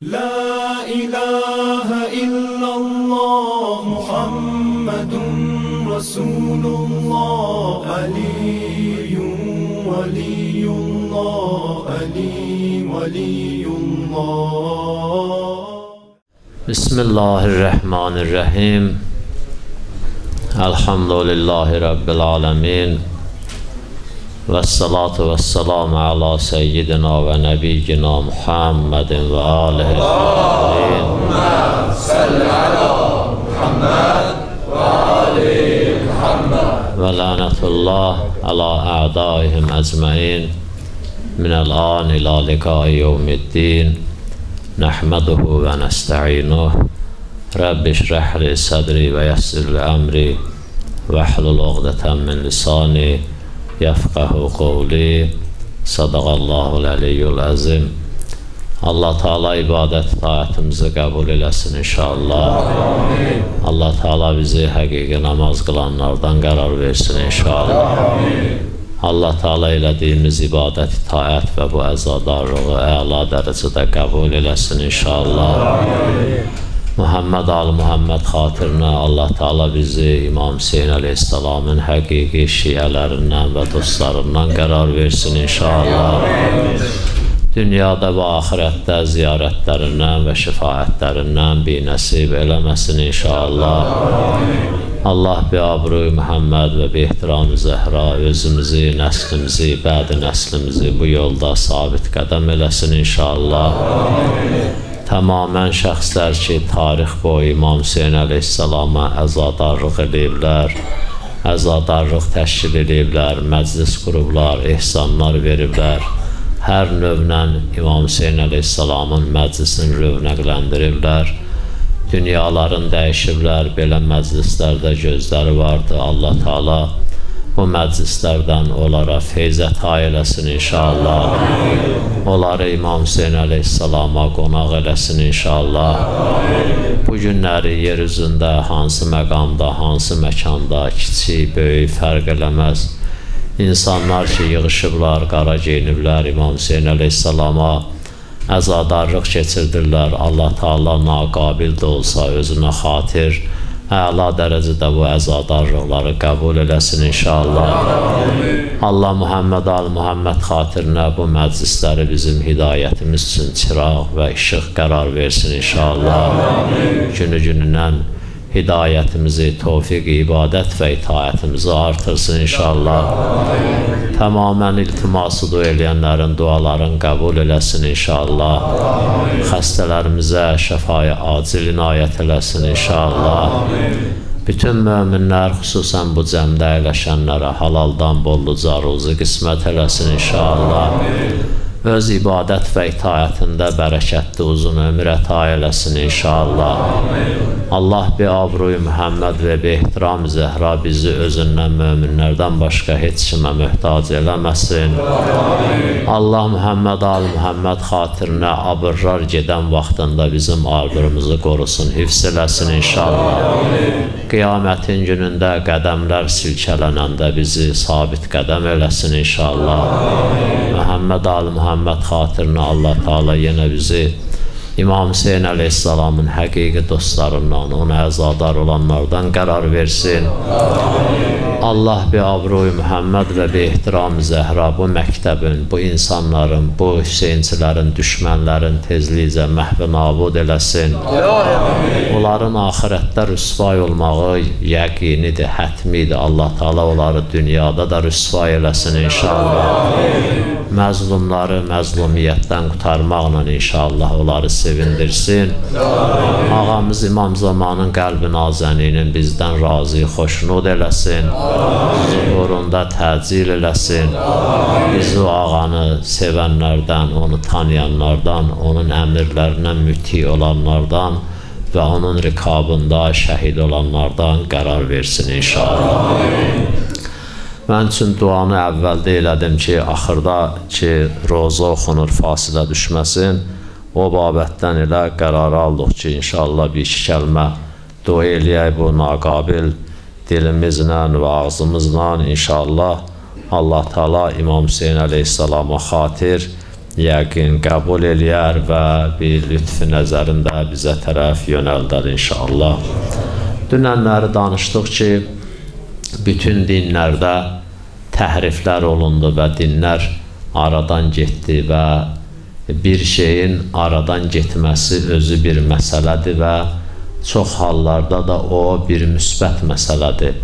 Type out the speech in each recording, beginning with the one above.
لا إله إلا الله محمد رسول الله علي ولي الله علي ولي الله. بسم الله الرحمن الرحيم الحمد لله رب العالمين والصلاة والسلام على سيدنا ونبينا محمد وآله الطاهرين ولعنة الله على أعدائهم أجمعين. من الآن إلى لقاء يوم الدين. نحمده ونستعينه. رب اشرح لي صدري ويسر لي أمري واحلل عقدة من لساني yafqahu qovli sadaqallahul əliyyul əzim Allah Taala ibadət taatımızı qəbul eləsin inşallah. Amin. Allah Taala bizi həqiqi namaz qılanlardan qərar versin inşallah. Amin. Allah Taala elədiyimiz ibadət, itaət və bu əzadarlığı əla dərəcədə qəbul eləsin inşallah. Amin. Muhammed al Muhammed xatirinə Allah Teala bizi İmam Hüseyin əleyhissalamın həqiqi şiyələrindən və dostlarından qərar versin inşallah. Dünyada və axirətdə ziyarətlərindən və şifaətlərindən bir nəsib eləməsin inşallah. Allah bi abruy Muhammed və bi ehtiram Zəhra özümüzü, nəslimizi, bədi nəslimizi bu yolda sabit qədəm eləsin inşallah. Amin. Tamamən şəxslər ki, tarix boyu İmam Hüseyin əleyhissalama əzadarlıq ediblər, əzadarlıq təşkil ediblər, məclis qurublar, ehsanlar veriblər hər növlə İmam Hüseyin əleyhissalamın məclisini rövnəqləndiriblər. Dünyaların dəyişiblər, belə məclislərdə gözləri vardı. Allah Taala bu məclislərdən onlara feyzət ailəsin inşallah. Onları İmam Hüseyin əleyhissalama qonaq eləsin inşallah. Bu günləri yer üzündə hansı məqamda, hansı məkanda, kiçik, böyük fərq eləməz insanlar ki, yığışıblar, qara geyiniblər İmam Hüseyin əleyhissalama əzadarlıq keçirdirlər. Allah Taala naqabil də olsa özünə xatir əla dərəcədə bu əzadarlıqları qəbul eləsin inşallah. Allah Muhammed al Muhammed xatirinə bu məclisləri bizim hidayətimiz üçün çıraq və işıq qərar versin inşallah. Günü günündən hidayətimizi, tofiq, ibadət və itaətimizi artırsın inşallah. Tamamən iltiması dua eləyənlərin dualarını qəbul eləsin inşallah. Xəstələrimizə şəfaya acil inayət eləsin inşallah. Bütün möminlər, xüsusən bu cəmdə əyləşənlərə halaldan bolluca ruzu qismət eləsin inşallah. Amin öz ibadət və itaətində bərəkətli uzun ömür əta eləsin inşallah. Allah bi abruy Muhammed və bi ehtiram Zəhra bizi özündən möminlərdən başqa heç kimə möhtac eləməsin. Allah Muhammed al Muhammed xatirinə abırlar gedən vaxtında bizim ardırımızı qorusun, hifz eləsin inşallah. Qiyamətin günündə qədəmlər silkələnəndə bizi sabit qədəm eləsin inşallah. Muhammed al Muhammed Muhammed xatirinə Allah Taala yenə bizi İmam Hüseyin əleyhissalamın həqiqi dostlarından, ona əzadar olanlardan qərar versin. Allah bi abruy Muhammed və bi ehtiram Zəhra bu məktəbin, bu insanların, bu Hüseynçilərin, düşmənlərin tezlicə məhv nabud eləsin. Onların axirətdə rüsvay olmağı yəqinidir, hətmidir. Allah Taala onları dünyada da rüsvay eləsin inşallah məzlumları məzlumiyyətdən qutarmaqla inşallah onları sevindirsin. Ağamız İmam Zamanın qəlbi nazəninin bizdən razı, xoşnud eləsin. Zuhurunda təcil eləsin. Bizi ağanı sevənlərdən, onu tanıyanlardan, onun əmirlərinə müti olanlardan və onun rikabında şəhid olanlardan qərar versin inşallah. Mən üçün duanı əvvəldə elədim ki, axırda ki, roza oxunur, fasilə düşməsin. O babətdən elə qərarı aldıq ki, inşallah bir iki kəlmə dua eləyək bu naqabil dilimizlə və ağzımızla inşallah Allah Taala İmam Hüseyn əleyhissalama xatir yəqin qəbul eləyər və bir lütfi nəzərində bizə tərəf yönəldər inşallah. Dünənləri danışdıq ki, bütün dinlərdə təhriflər olundu və dinlər aradan getdi və bir şeyin aradan getməsi özü bir məsələdir və çox hallarda da o bir müsbət məsələdir.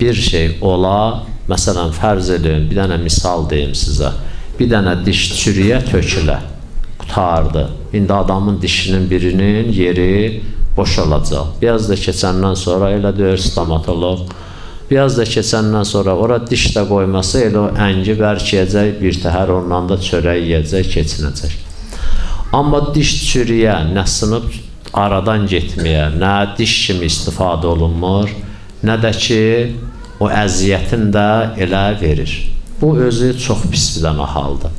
Bir şey ola, məsələn, fərz edin, bir dənə misal deyim sizə. Bir dənə diş çürüyə tökülə, qutardı. İndi adamın dişinin birinin yeri boş olacaq. Biraz da keçəndən sonra elə deyir stomatoloq, biraz da keçəndən sonra ora diş də qoyması elə o əngi bərkiyəcək, bir təhər ondan da çörək yeyəcək, keçinəcək. Amma diş çürüyə, nə sınıb aradan getməyə, nə diş kimi istifadə olunmur, nə də ki, o əziyyətin də elə verir. Bu özü çox pis bir dənə haldır.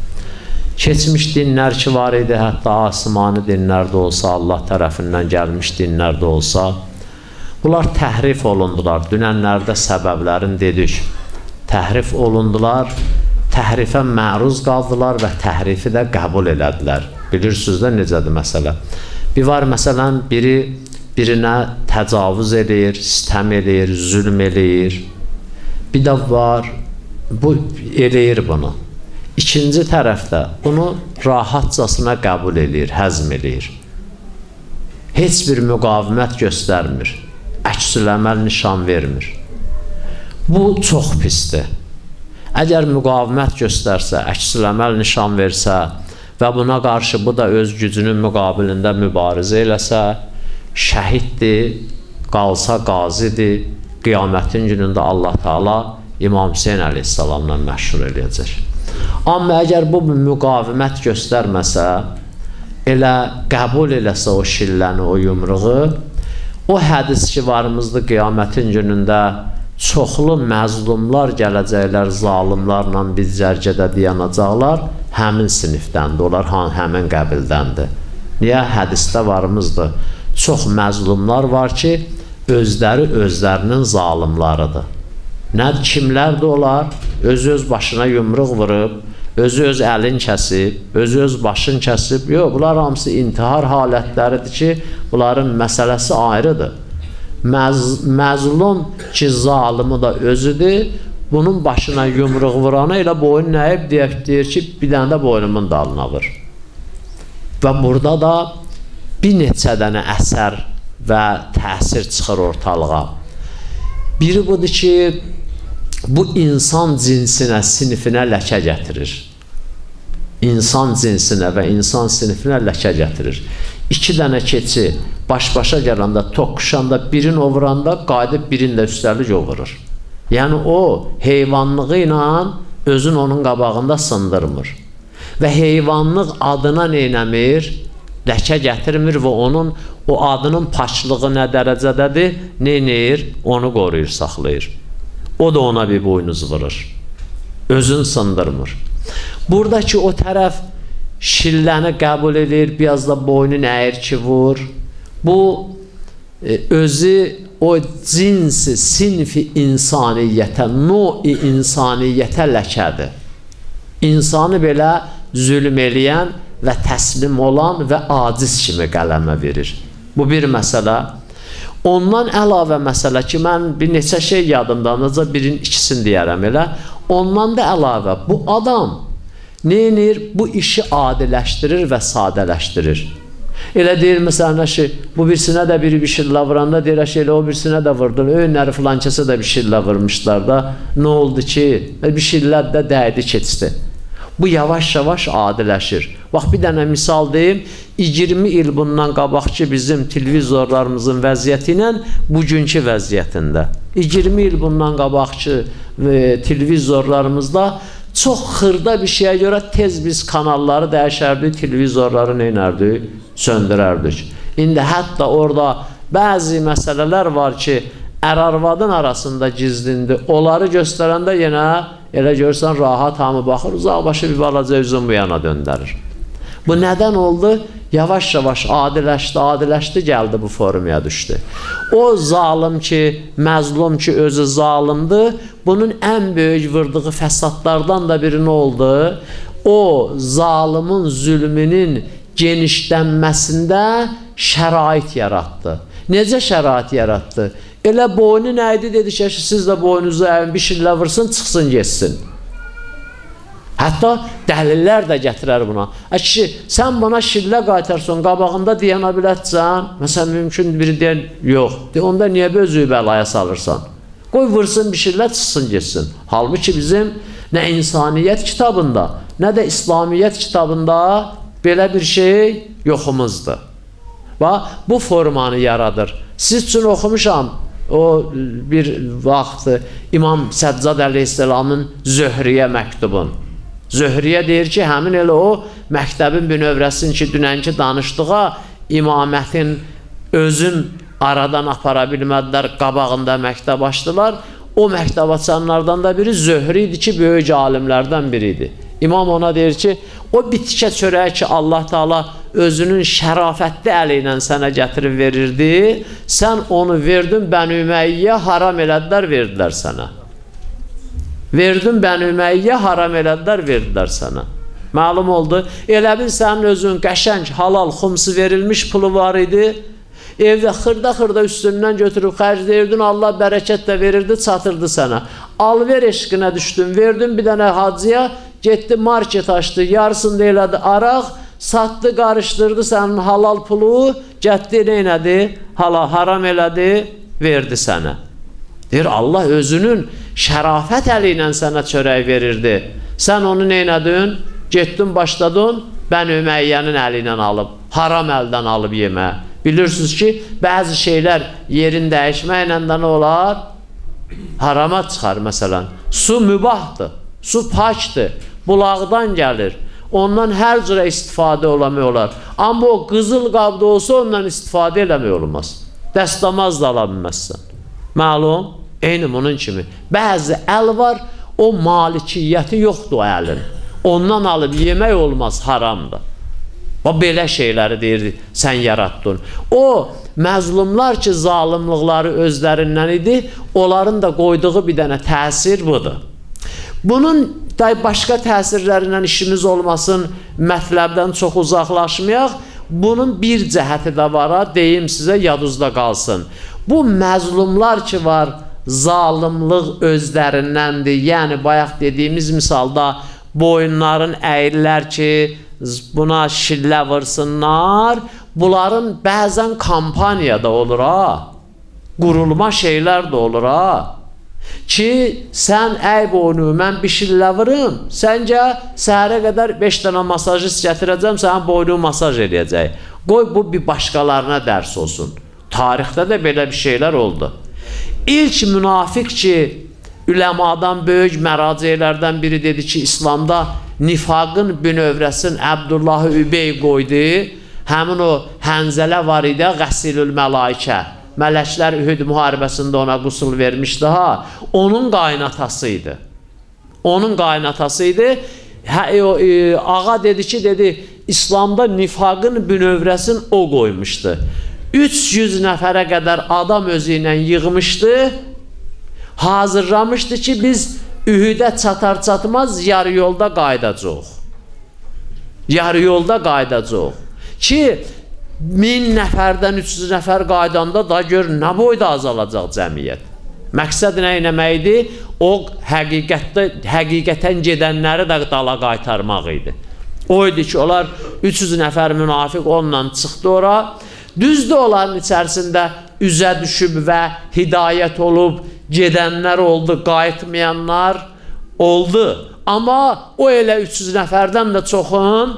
Keçmiş dinlər ki var idi, hətta asmani dinlər də olsa, Allah tərəfindən gəlmiş dinlər də olsa, bunlar təhrif olundular. Dünənlərdə səbəblərin dedik. Təhrif olundular, təhrifə məruz qaldılar və təhrifi də qəbul elədilər. Bilirsiniz də necədir məsələ? Bir var məsələn, biri birinə təcavüz eləyir, sistəm eləyir, zülm eləyir. Bir də var, bu eləyir bunu. İkinci tərəfdə bunu rahatcasına qəbul eləyir, həzm eləyir. Heç bir müqavimət göstərmir, əksüləməl nişan vermir. Bu çox pisdir. Əgər müqavimət göstərsə, əksüləməl nişan versə və buna qarşı bu da öz gücünün müqabilində mübarizə eləsə, şəhiddir, qalsa qazidir, qiyamətin günündə Allah Taala İmam Hüseyn əleyhissalamla məşhur eləyəcək. Amma əgər bu müqavimət göstərməsə, elə qəbul eləsə o şilləni, o yumruğu, o hədis ki varımızdır qiyamətin günündə çoxlu məzlumlar gələcəklər, zalimlarla biz cərgədə dayanacaqlar, həmin sinifdəndir, onlar həmin qəbildəndir. Niyə? Hədisdə varımızdır. Çox məzlumlar var ki, özləri özlərinin zalimlarıdır. Nə kimlərdir onlar? Öz-öz başına yumruq vurub, özü-öz əlin kəsib, özü-öz başın kəsib. Yox, bunlar hamısı intihar halətləridir ki, bunların məsələsi ayrıdır. Məz məzlum ki, zalımı da özüdür, bunun başına yumruq vurana elə boyun nəyib deyək, deyir ki, bir dənə də boynumun dalına vur. Və burada da bir neçə dənə əsər və təsir çıxır ortalığa. Biri budur ki, bu insan cinsinə, sinifinə ləkə gətirir. İnsan cinsinə və insan sinifinə ləkə gətirir. İki dənə keçi baş-başa gələndə, toqquşanda, birin ovuranda qayıdıb birin də üstəlik ovurur. Yəni o heyvanlığı ilə özün onun qabağında sındırmır. Və heyvanlıq adına neynəmir? Ləkə gətirmir və onun o adının paçlığı nə dərəcədədir? Neynəyir? Onu qoruyur, saxlayır. O da ona bir boynuz vurur. Özün sındırmır. Buradakı o tərəf şilləni qəbul edir, biraz da boynun əyir ki, vur. Bu e, özü o cinsi, sinfi insaniyyətə, noi insaniyyətə ləkədir. İnsanı belə zülm eləyən və təslim olan və aciz kimi qələmə verir. Bu bir məsələ. Ondan əlavə məsələ ki, mən bir neçə şey yadımda, necə birin ikisini deyərəm elə. Ondan da əlavə bu adam neyinir? Bu işi adiləşdirir və sadələşdirir. Elə deyir məsələn ki, bu birisinə də biri bir şillə vuranda deyir ki, elə o birisinə də vurdun. Öyünləri filan kəsə də bir şillə vurmuşlar da. Nə oldu ki? Bir şillə də dəydi keçdi. Bu yavaş-yavaş adiləşir. Bax, bir dənə misal deyim, 20 il bundan qabaqçı bizim televizorlarımızın vəziyyəti ilə bugünkü vəziyyətində. 20 il bundan qabaqçı e, televizorlarımızda çox xırda bir şeyə görə tez biz kanalları dəyişərdik, televizorları neynərdik? Söndürərdik. İndi hətta orada bəzi məsələlər var ki, ər-arvadın arasında gizlindi. Onları göstərəndə yenə Elə görsən rahat hamı baxır, uzaqbaşı bir balaca üzün bu yana döndərir. Bu nədən oldu? Yavaş-yavaş adiləşdi, adiləşdi, gəldi bu formaya düşdü. O zalim ki, məzlum ki, özü zalimdir, bunun ən böyük vurduğu fəsadlardan da biri nə oldu? o zalimin zülmünün genişlənməsində şərait yaratdı. Necə şərait yaratdı? Elə boynu nə idi? Dedi ki, siz də boynunuzu əvin bir şillə vursun, çıxsın, geçsin. Hətta dəlillər də gətirər buna. Ə kişi, sən bana şillə qaytarsan, qabağında deyənə bilətsən, məsələn, mümkün biri deyən, yox. De, onda niyə özü bəlaya salırsan? Qoy vursun bir şillə, çıxsın, geçsin. Halbuki bizim nə insaniyyət kitabında, nə də İslamiyyət kitabında belə bir şey yoxumuzdur. Bax, bu formanı yaradır. Siz üçün oxumuşam, o bir vaxt İmam Səccad əleyhisselamın Zöhriyə məktubun. Zöhriyə deyir ki, həmin elə o məktəbin bünövrəsin ki, dünənki danışdığa imamətin özün aradan apara bilmədilər, qabağında məktəb açdılar. O məktəb açanlardan da biri Zöhri idi ki, böyük alimlərdən biri idi. İmam ona deyir ki, o bitkə çörəyi ki, Allah Taala özünün şərafətli əli ilə sənə gətirib verirdi, sən onu verdin Bəni Üməyyə, haram elədilər, verdilər sənə. Verdin Bəni Üməyyə, haram elədilər, verdilər sənə. Məlum oldu, elə bil sənin özün qəşəng, halal, xumsu verilmiş pulu var idi, evdə xırda-xırda üstündən götürüb xərcləyirdin, Allah bərəkət də verirdi, çatırdı sənə. Alver eşqinə düşdün, verdin bir dənə hacıya, getdi market açdı, yarısında elədi araq, satdı, qarışdırdı sənin halal pulu, getdi neynədi? Hala haram elədi, verdi sənə. Deyir, Allah özünün şərafət əli ilə sənə çörək verirdi. Sən onu neynədin? Getdin, başladın, bən Üməyyənin əli ilə alıb, haram əldən alıb yemə. Bilirsiniz ki, bəzi şeylər yerin dəyişməklə də nə olar? Harama çıxar, məsələn. Su mübahdır, su pakdır, bulaqdan gəlir. Ondan hər cürə istifadə olamək olar. Amma o qızıl qabda olsa ondan istifadə eləmək olmaz. Dəstəmaz da ala bilməzsən. Məlum, eyni bunun kimi. Bəzi əl var, o malikiyyəti yoxdur o əlin. Ondan alıb yemək olmaz, haramdır. Və belə şeyləri deyirdi, sən yaratdın. O məzlumlar ki, zalimlıqları özlərindən idi, onların da qoyduğu bir dənə təsir budur. Bunun da başqa təsirlərindən işimiz olmasın, mətləbdən çox uzaqlaşmayaq. Bunun bir cəhəti də var, deyim sizə, yadınızda qalsın. Bu məzlumlar ki var, zalimlıq özlərindəndir. Yəni, bayaq dediyimiz misalda boyunların əyirlər ki, buna şillə vırsınlar. Bunların bəzən kampaniyada olur ha. Qurulma şeylər də olur ha. Ki, sən əy boynu, mən bir şillə vırım, səncə səhərə qədər 5 dənə masajist gətirəcəm, sənin boynu masaj edəcək. Qoy bu bir başqalarına dərs olsun. Tarixdə də belə bir şeylər oldu. İlk münafiq ki, üləmadan böyük məraceylərdən biri dedi ki, İslamda nifaqın bünövrəsin Əbdullahı Übey qoydu. Həmin o hənzələ var idi, qəsilül məlaikə. Mələklər Ühüd müharibəsində ona qusul vermişdi ha. Onun qaynatası idi. Onun qaynatası idi. Hə, e, e, ağa dedi ki, dedi, İslamda nifaqın bünövrəsini o qoymuşdu. 300 nəfərə qədər adam özü ilə yığmışdı hazırlamışdı ki, biz Ühüdə çatar-çatmaz yarı yolda qaydacaq. Yarı yolda qaydacaq. Ki, min nəfərdən 300 nəfər qaydanda da gör nə boyda azalacaq cəmiyyət. Məqsəd nə eləməkdir? O həqiqətdə, həqiqətən gedənləri də dala qaytarmaq idi. O idi ki, onlar 300 nəfər münafiq onunla çıxdı ora. Düzdür onların içərisində üzə düşüb və hidayət olub, gedənlər oldu, qayıtmayanlar oldu. Amma o elə 300 nəfərdən də çoxun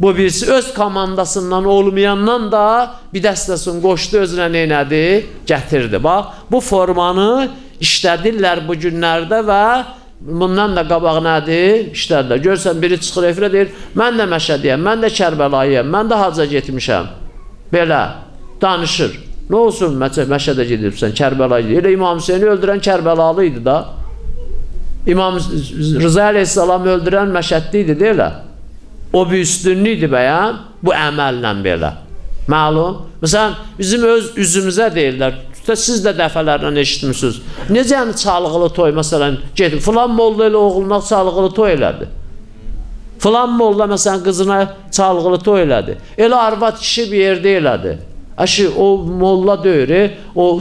bu birisi öz komandasından olmayandan da bir dəstəsini qoşdu özünə neynədi? Gətirdi. Bax, bu formanı işlədirlər bu günlərdə və bundan da qabaq nədir? İşlədirlər. Görsən biri çıxır efirə deyir, mən də Məşədiyəm, mən də Kərbəlayıyəm, mən də haca getmişəm. Belə danışır. Nə olsun Məçə, Məşədə gedibsən, Kərbəlayı. Elə İmam Hüseyni öldürən Kərbəlalı idi da. İmam Rıza əleyhissalamı öldürən Məşədli idi deyilə. O bir üstünlük idi bəyən, bu əməllə belə. Məlum. Məsələn, bizim öz üzümüzə deyirlər. Siz də dəfələrlə eşitmişsiniz. Necə yəni çalğılı toy məsələn, gedib filan molla ilə oğluna çalğılı toy elədi. Filan molla məsələn qızına çalğılı toy elədi. Elə arvad kişi bir yerdə elədi. Aşı o molla deyir, o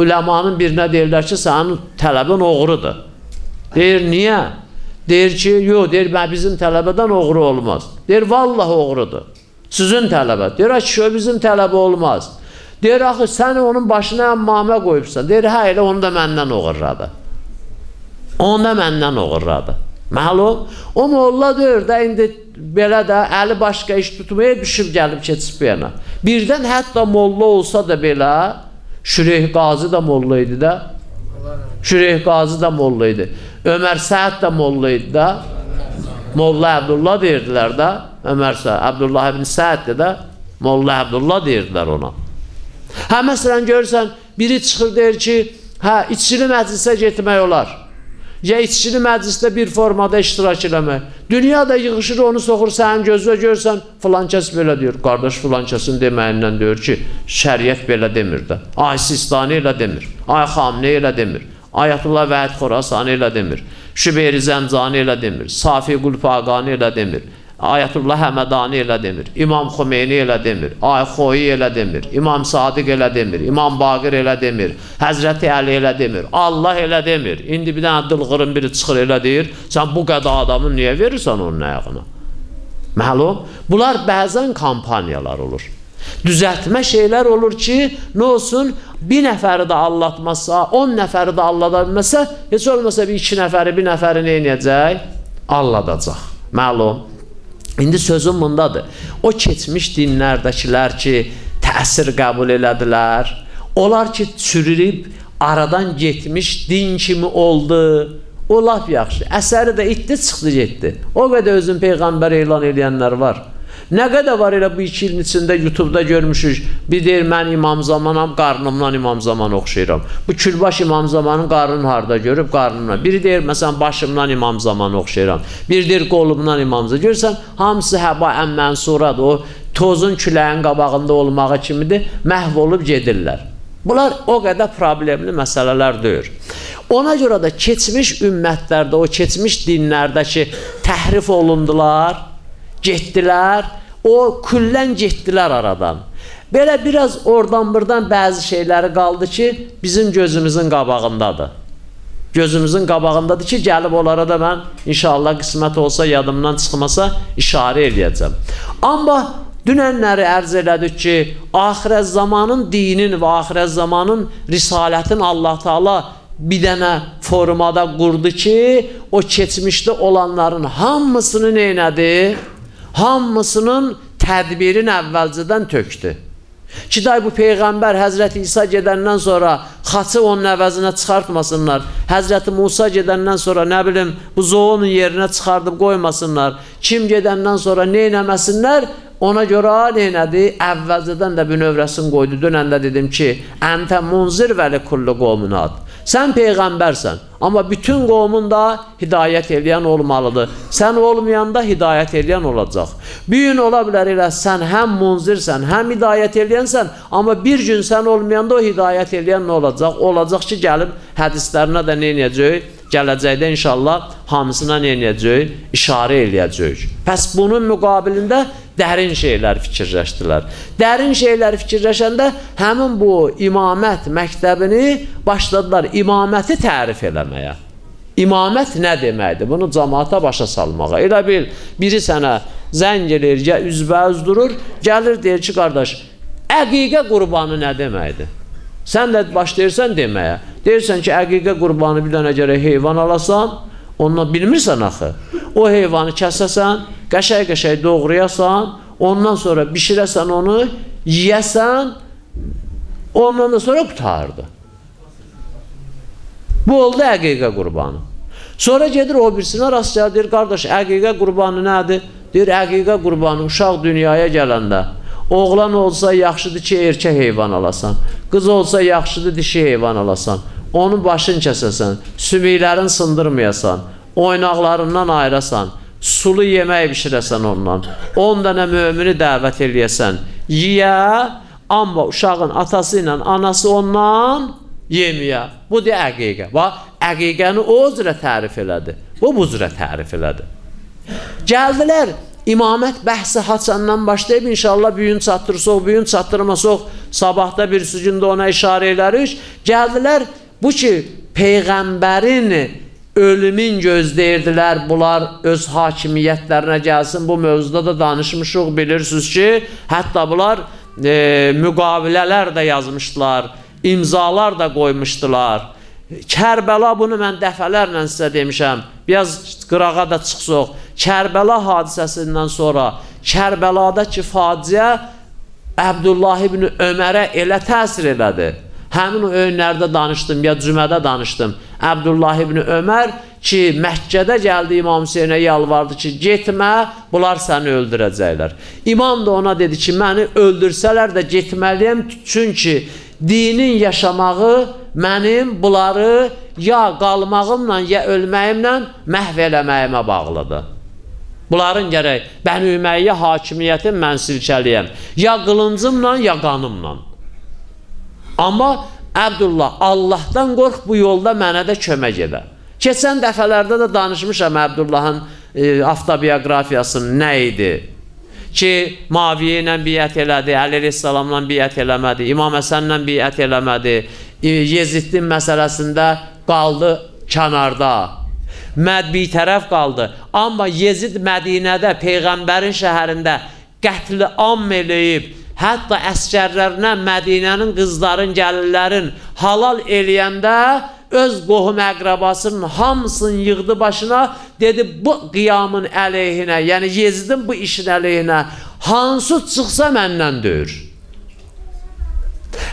uləmanın birinə deyirlər ki, sənin tələbin oğrudur. Deyir, niyə? Deyir ki, yox, deyir, mən bizim tələbədən oğru olmaz. Deyir, vallahi oğrudur. Sizin tələbə. Deyir, ki, bizim tələbə olmaz. Deyir, axı, sən onun başına əmmamə qoyubsan. Deyir, hə, elə onu da məndən oğurladı. Onu da məndən oğurladı. Məlum, o molla deyir də, indi belə də əli başqa iş tutmaya düşüb gəlib keçib yana. Birdən hətta molla olsa da belə, Şüreyh Qazi da molla idi də. Şüreyh Qazi da molla idi. Ömər Səəd də molla idi də. Molla Əbdullah deyirdilər də. Ömər Səəd, Əbdullah ibn Səəd də Molla Əbdullah deyirdilər ona. Hə, məsələn, görürsən, biri çıxır deyir ki, hə, içili məclisə getmək olar ya içkili məclisdə bir formada iştirak eləmək. Dünya da yığışır, onu soxur sənin gözünə görsən, filan kəs belə deyir. Qardaş filan kəsin deməyindən deyir ki, şəriət belə demir də. Ay Sistani elə demir. Ay Xamni elə demir. Ayətullah Vəhid Xorasani elə demir. Şübeyri Zəncani elə demir. Safi Qulpaqani elə demir. Ayətullah Həmədani elə demir. İmam Xümeyni elə demir. Ayxoyi elə demir. İmam Sadiq elə demir. İmam Baqir elə demir. Həzrəti Əli elə demir. Allah elə demir. İndi bir dənə dılğırın biri çıxır elə deyir. Sən bu qədər adamı niyə verirsən onun ayağına? Məlum, bunlar bəzən kampaniyalar olur. Düzəltmə şeylər olur ki, nə olsun, bir nəfəri də allatmasa, on nəfəri də allada bilməsə, heç olmasa bir iki nəfəri, bir nəfəri nə edəcək? Alladacaq. Məlum. İndi sözüm bundadır. O keçmiş dinlərdəkilər ki, təsir qəbul elədilər, onlar ki, çürüyüb aradan getmiş din kimi oldu, o laf yaxşı. Əsəri də itdi, çıxdı, getdi. O qədər özün Peyğəmbər elan edənlər var. Nə qədər var elə bu iki ilin içində YouTube-da görmüşük. Bir deyir, mən İmam Zamanam, qarnımdan İmam Zaman oxşayıram. Bu külbaş İmam Zamanın qarnını harada görüb, qarnımdan. Biri deyir, məsələn, başımdan İmam Zaman oxşayıram. Biri deyir, qolumdan İmam Zaman. Görürsən, hamısı həba ən mənsuradır. O tozun küləyin qabağında olmağı kimidir, məhv olub gedirlər. Bunlar o qədər problemli məsələlər deyir. Ona görə də keçmiş ümmətlərdə, o keçmiş dinlərdəki təhrif olundular, getdilər, o küllən getdilər aradan. Belə biraz oradan buradan bəzi şeyləri qaldı ki, bizim gözümüzün qabağındadır. Gözümüzün qabağındadır ki, gəlib onlara da mən inşallah qismət olsa, yadımdan çıxmasa işarə eləyəcəm. Amma dünənləri ərz elədik ki, axirət zamanın dinin və axirət zamanın risalətin Allah Taala bir dənə formada qurdu ki, o keçmişdə olanların hamısını neynədi? Hamısının tədbirini əvvəlcədən tökdü. Ki, day bu Peyğəmbər Həzrəti İsa gedəndən sonra xaçı onun əvəzinə çıxartmasınlar. Həzrəti Musa gedəndən sonra nə bilim bu zoğunun yerinə çıxardıb qoymasınlar. Kim gedəndən sonra neynəməsinlər? Ona görə neynədi? Əvvəlcədən də bir növrəsini qoydu. Dönəndə dedim ki, əntə munzir vəli kullu qomunat. Sən peyğəmbərsən, amma bütün qovumun da hidayət eləyən olmalıdır. Sən olmayanda hidayət eləyən olacaq. Bir gün ola bilər elə sən həm munzirsən, həm hidayət eləyənsən, amma bir gün sən olmayanda o hidayət eləyən nə olacaq? Olacaq ki, gəlib hədislərinə də nə edəcək? Gələcəkdə inşallah hamısına nə edəcək? İşarə eləyəcək. Pəs bunun müqabilində dərin şeylər fikirləşdilər. Dərin şeylər fikirləşəndə həmin bu imamət məktəbini başladılar imaməti tərif eləməyə. İmamət nə deməkdir? Bunu cəmaata başa salmağa. Elə bil, biri sənə zəng eləyir, üzbəüz durur, gəlir, deyir ki, qardaş, əqiqə qurbanı nə deməkdir? Sən də başlayırsan deməyə. Deyirsən ki, əqiqə qurbanı bir dənə gərək heyvan alasan, ondan bilmirsən axı. O heyvanı kəsəsən, qəşəy-qəşəy doğrayasan, ondan sonra bişirəsən onu, yiyəsən, ondan da sonra qutardı. Bu oldu əqiqə qurbanı. Sonra gedir o birisinə rast gəlir, deyir, qardaş, əqiqə qurbanı nədir? Deyir, əqiqə qurbanı uşaq dünyaya gələndə, oğlan olsa yaxşıdır ki, erkək heyvan alasan, qız olsa yaxşıdır dişi heyvan alasan, onun başını kəsəsən, sümüklərini sındırmayasan, oynaqlarından ayırasan, sulu yemək bişirəsən ondan, 10 dənə mömini dəvət eləyəsən, yiyə, amma uşağın atası ilə anası ondan yeməyə. Bu deyə əqiqə. Bax, əqiqəni o üzrə tərif elədi. Bu bu üzrə tərif elədi. Gəldilər, imamət bəhsi haçandan başlayıb, inşallah bu gün çatdırsaq, bu gün çatdırmasaq, sabahda bir gündə ona işarə elərik. Gəldilər, bu ki, Peyğəmbərin ölümün gözləyirdilər, bunlar öz hakimiyyətlərinə gəlsin. Bu mövzuda da danışmışıq, bilirsiniz ki, hətta bunlar e, müqavilələr də yazmışdılar, imzalar da qoymuşdular. Kərbəla bunu mən dəfələrlə sizə demişəm. Biraz qırağa da çıxsaq. Kərbəla hadisəsindən sonra Kərbələdəki faciə Əbdullah ibn Ömərə elə təsir elədi. Həmin o öyünlərdə danışdım, ya cümədə danışdım. Əbdullah ibn Ömər ki, Məkkədə gəldi İmam Hüseynə yalvardı ki, getmə, bunlar səni öldürəcəklər. İmam da ona dedi ki, məni öldürsələr də getməliyəm, çünki dinin yaşamağı mənim bunları ya qalmağımla, ya ölməyimlə məhv eləməyimə bağlıdır. Bunların gərək Bəni Üməyyə hakimiyyətin mən silkəliyəm. Ya qılıncımla, ya qanımla. Amma Əbdullah, Allahdan qorx bu yolda mənə də kömək edə. Keçən dəfələrdə də danışmışam Əbdullahın e, avtobiografiyasının nə idi? ki, Maviyə ilə biət elədi, Əli Rəssalamla biət eləmədi, İmam Həsənlə biət eləmədi, Yezidin məsələsində qaldı kənarda. Məd bir tərəf qaldı. Amma Yezid Mədinədə, Peyğəmbərin şəhərində qətli am eləyib, hətta əskərlərinə Mədinənin qızların, gəlirlərin halal eləyəndə öz qohum əqrabasının hamısını yığdı başına, dedi bu qiyamın əleyhinə, yəni Yezidin bu işin əleyhinə hansı çıxsa məndən döyür.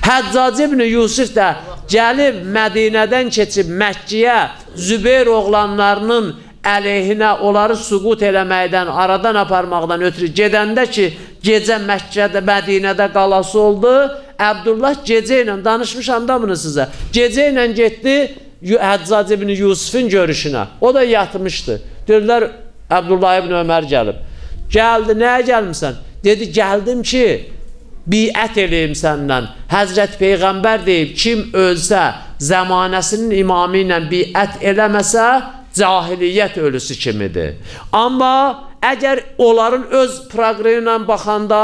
Həccac ibn Yusuf da gəlib Mədinədən keçib Məkkiyə Zübeyr oğlanlarının əleyhinə onları suqut eləməkdən, aradan aparmaqdan ötürü gedəndə ki, gecə Məkkədə, Mədinədə qalası oldu, Əbdullah gecə ilə, danışmışam da bunu sizə, gecə ilə getdi Həccac ibn Yusufun görüşünə. O da yatmışdı. Dedilər, Əbdullah ibn Ömər gəlib. Gəldi, nəyə gəlmirsən? Dedi, gəldim ki, biət eləyim səndən. Həzrət Peyğəmbər deyib, kim ölsə, zəmanəsinin imamı ilə biət eləməsə, cahiliyyət ölüsü kimidir. Amma əgər onların öz proqramı ilə baxanda,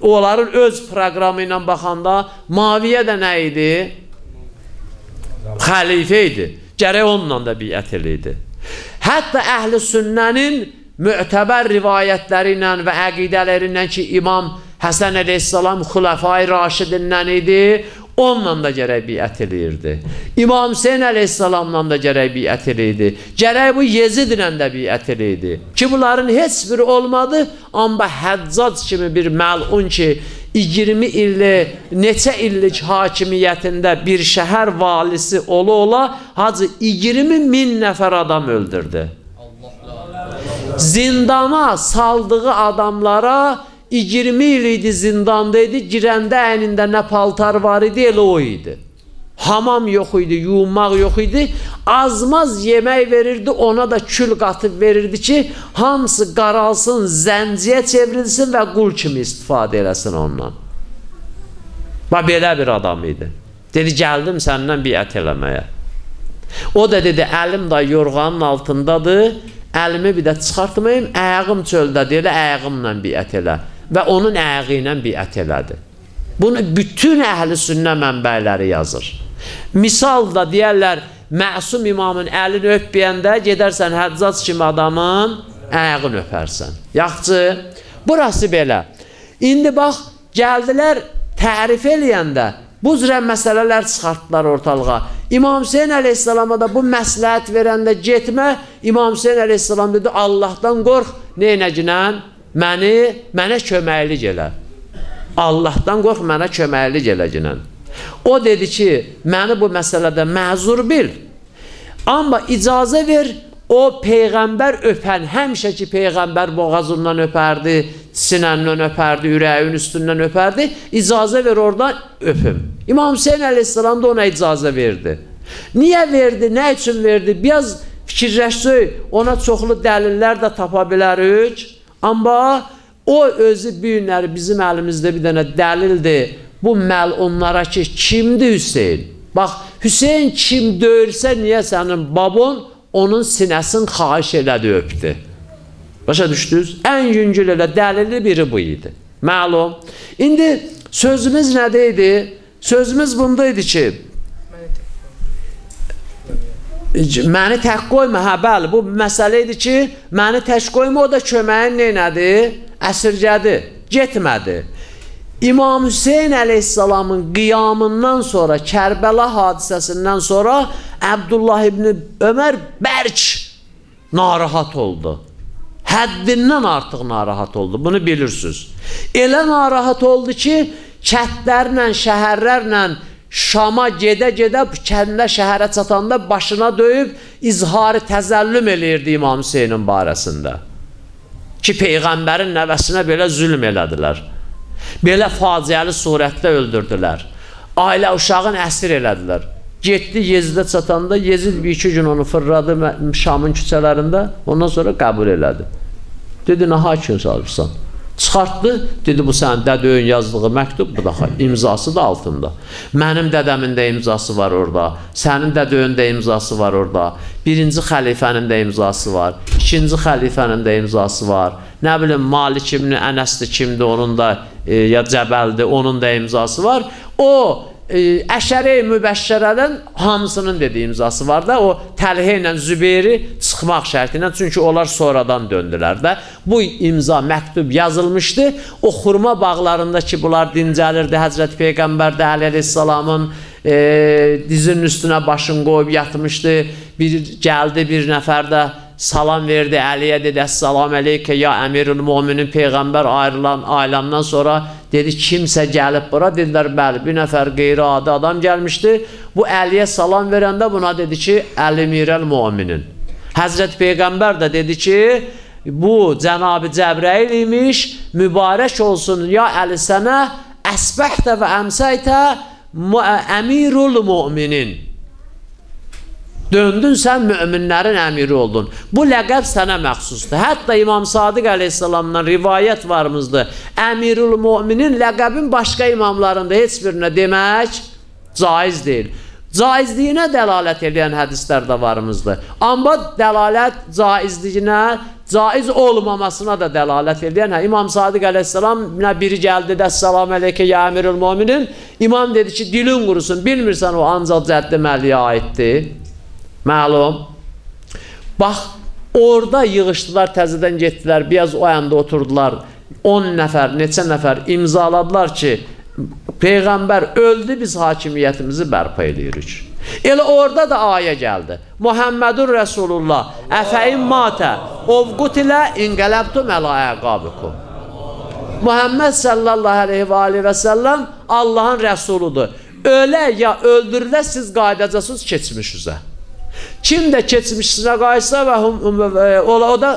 onların öz proqramı ilə baxanda, Maviyə də nə idi? Xəlifə idi. Gərək onunla da biət eləydi. Hətta əhl-i sünnənin müətəbər rivayətləri ilə və əqidələri ilə ki, İmam Həsən əleyhissalam xulafai raşidindən idi, onunla da gərək biət eləyirdi. İmam Hüseyin əleyhissalamla da gərək biət eləyirdi. Gərək bu Yezidlə də biət eləyirdi. Ki, bunların heç biri olmadı, amma Həccac kimi bir məlun ki, 20 illik, neçə illik hakimiyyətində bir şəhər valisi ola-ola, hacı 20 min nəfər adam öldürdü. Zindana saldığı adamlara 20 il idi zindanda idi, girəndə əynində nə paltar var idi, elə o idi. Hamam yox idi, yuyunmaq yox idi. Azmaz yemək verirdi, ona da kül qatıb verirdi ki, hamısı qaralsın, zənciyə çevrilsin və qul kimi istifadə eləsin ondan. Və belə bir adam idi. Dedi, gəldim səndən biət eləməyə. O da dedi, əlim da yorğanın altındadır, əlimi bir də çıxartmayım, əyağım çöldədir, elə əyağımla biət elə və onun əyağı ilə biət elədi. Bunu bütün əhl-i sünnə mənbələri yazır. Misal da deyərlər, məsum imamın əlini öpməyəndə gedərsən həccac kimi adamın əyağını öpərsən. Yaxçı, burası belə. İndi bax, gəldilər tərif eləyəndə bu cürə məsələlər çıxartdılar ortalığa. İmam Hüseyin əleyhissalama da bu məsləhət verəndə getmə, İmam Hüseyin əleyhissalam dedi, Allahdan qorx, neynəcinən? Məni, mənə köməklik elə. Allahdan qorx, mənə köməklik eləginən. O dedi ki, məni bu məsələdə məzur bil. Amma icazə ver, o Peyğəmbər öpən, həmişə ki, Peyğəmbər boğazından öpərdi, sinəndən öpərdi, ürəyin üstündən öpərdi, icazə ver oradan öpüm. İmam Hüseyin əleyhissalam da ona icazə verdi. Niyə verdi, nə üçün verdi? Biraz fikirləşsək, ona çoxlu dəlillər də tapa bilərik. Amma o özü bu günləri bizim əlimizdə bir dənə dəlildir. Bu məlunlara ki, kimdir Hüseyin? Bax, Hüseyin kim döyürsə, niyə sənin babon onun sinəsini xahiş elədi, öpdü? Başa düşdünüz? Ən yüngül elə dəlili biri bu idi. Məlum. İndi sözümüz nədə idi? Sözümüz bunda idi ki, məni tək qoyma, hə bəli, bu məsələ idi ki, məni tək qoyma, o da köməyin neynədi? Əsirgədi, getmədi. İmam Hüseyin əleyhissalamın qiyamından sonra, Kərbəla hadisəsindən sonra Əbdullah ibn Ömər bərk narahat oldu. Həddindən artıq narahat oldu. Bunu bilirsiniz. Elə narahat oldu ki, kətlərlə, şəhərlərlə Şama gedə-gedə kəndə şəhərə çatanda başına döyüb izharı təzəllüm eləyirdi İmam Hüseynin barəsində. Ki, Peyğəmbərin nəvəsinə belə zülm elədilər. Belə faciəli surətdə öldürdülər. Ailə uşağın əsir elədilər. Getdi Yezidə çatanda Yezid bir iki gün onu fırladı Şamın küçələrində. Ondan sonra qəbul elədi. Dedi, nə hakim salıbsan? Çıxartdı, dedi bu sənin dədöyün yazdığı məktub, bu da imzası da altında. Mənim dədəmin də imzası var orada, sənin dədöyün də imzası var orada, birinci xəlifənin də imzası var, ikinci xəlifənin də imzası var, nə bilim Malik ibn Ənəsdir kimdir, onun da e, ya Cəbəldir, onun da imzası var. O əşəri mübəşşərədən hamısının dediyi imzası var da, o Təlhə ilə Zübeyri çıxmaq şərti ilə, çünki onlar sonradan döndülər də. Bu imza, məktub yazılmışdı. O xurma bağlarında ki, bunlar dincəlirdi, Həzrət Peyğəmbər də Əleyhisselamın e, dizinin üstünə başını qoyub yatmışdı. Bir gəldi bir nəfər də salam verdi Əliyə dedi Əssalam əleykə ya əmirul müminin Peyğəmbər ayrılan ailəmdən sonra dedi kimsə gəlib bura. Dedilər bəli bir nəfər qeyri-adi adam gəlmişdi. Bu Əliyə salam verəndə buna dedi ki əlimirəl müminin Həzrət Peyğəmbər də dedi ki bu Cənab-ı Cəbrəil imiş. Mübarək olsun ya Əli sənə. Əsbəhtə və əmsəytə əmirul müminin Döndün sən möminlərin əmiri oldun. Bu ləqəb sənə məxsusdur. Hətta İmam Sadiq əleyhissalamdan rivayət varımızdır. Əmirul müminin ləqəbin başqa imamlarında heç birinə demək caiz deyil. Caizliyinə dəlalət edən hədislər də varımızdır. Amma dəlalət caizliyinə, caiz olmamasına da dəlalət edən, hə, İmam Sadiq əleyhissalam biri gəldi də, Əssalamu aleykə ya əmirul müminin. İmam dedi ki, dilin qurusun, bilmirsən o ancaq cəddi məliyə aiddir. Məlum. Bax, orada yığışdılar, təzədən getdilər, biraz o yanda oturdular. 10 nəfər, neçə nəfər imzaladılar ki, Peyğəmbər öldü, biz hakimiyyətimizi bərpa edirik. Elə orada da ayə gəldi. Muhammedun Resulullah əfəin matə ovqut ilə inqələbtum ələ əqabikum. Muhammed sallallahu aleyhi və aleyhi və səlləm Allahın rəsuludur. Ölə ya öldürülə siz qaydacasız keçmişizə. Kim də keçmişsinə qayıtsa və o, o da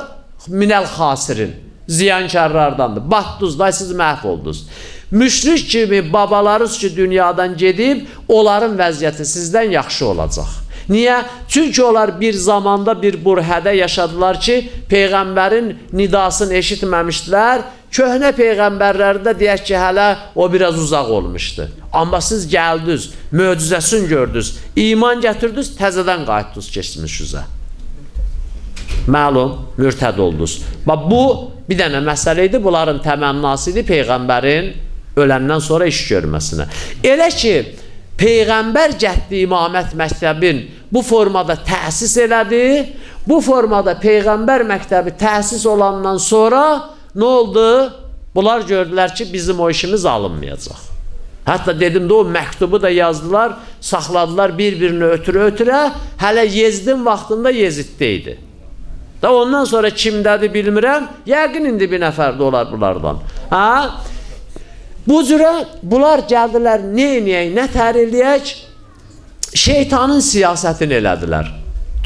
minəl xasirin, ziyankarlardandır. Batduz da siz məhv oldunuz. Müşrik kimi babalarınız ki dünyadan gedib, onların vəziyyəti sizdən yaxşı olacaq. Niyə? Çünki onlar bir zamanda bir burhədə yaşadılar ki, Peyğəmbərin nidasını eşitməmişdilər Köhnə peyğəmbərlərdə deyək ki, hələ o biraz uzaq olmuşdu. Amma siz gəldiniz, möcüzəsini gördünüz, iman gətirdiniz, təzədən qayıtdınız keçmişizə. Məlum, mürtəd oldunuz. Bax, bu bir dənə məsələ idi, bunların təmənnası idi Peyğəmbərin öləndən sonra iş görməsinə. Elə ki, Peyğəmbər cəhdi imamət məktəbin bu formada təsis elədi, bu formada Peyğəmbər məktəbi təsis olandan sonra Nə oldu? Bunlar gördülər ki, bizim o işimiz alınmayacaq. Hətta dedim də o məktubu da yazdılar, saxladılar bir-birini ötürə-ötürə, hələ Yezdin vaxtında Yeziddə idi. Da ondan sonra kimdədir bilmirəm, yəqin indi bir nəfər də olar bunlardan. Ha? Bu cürə bunlar gəldilər, nə eləyək, nə tər eləyək? Şeytanın siyasətini elədilər.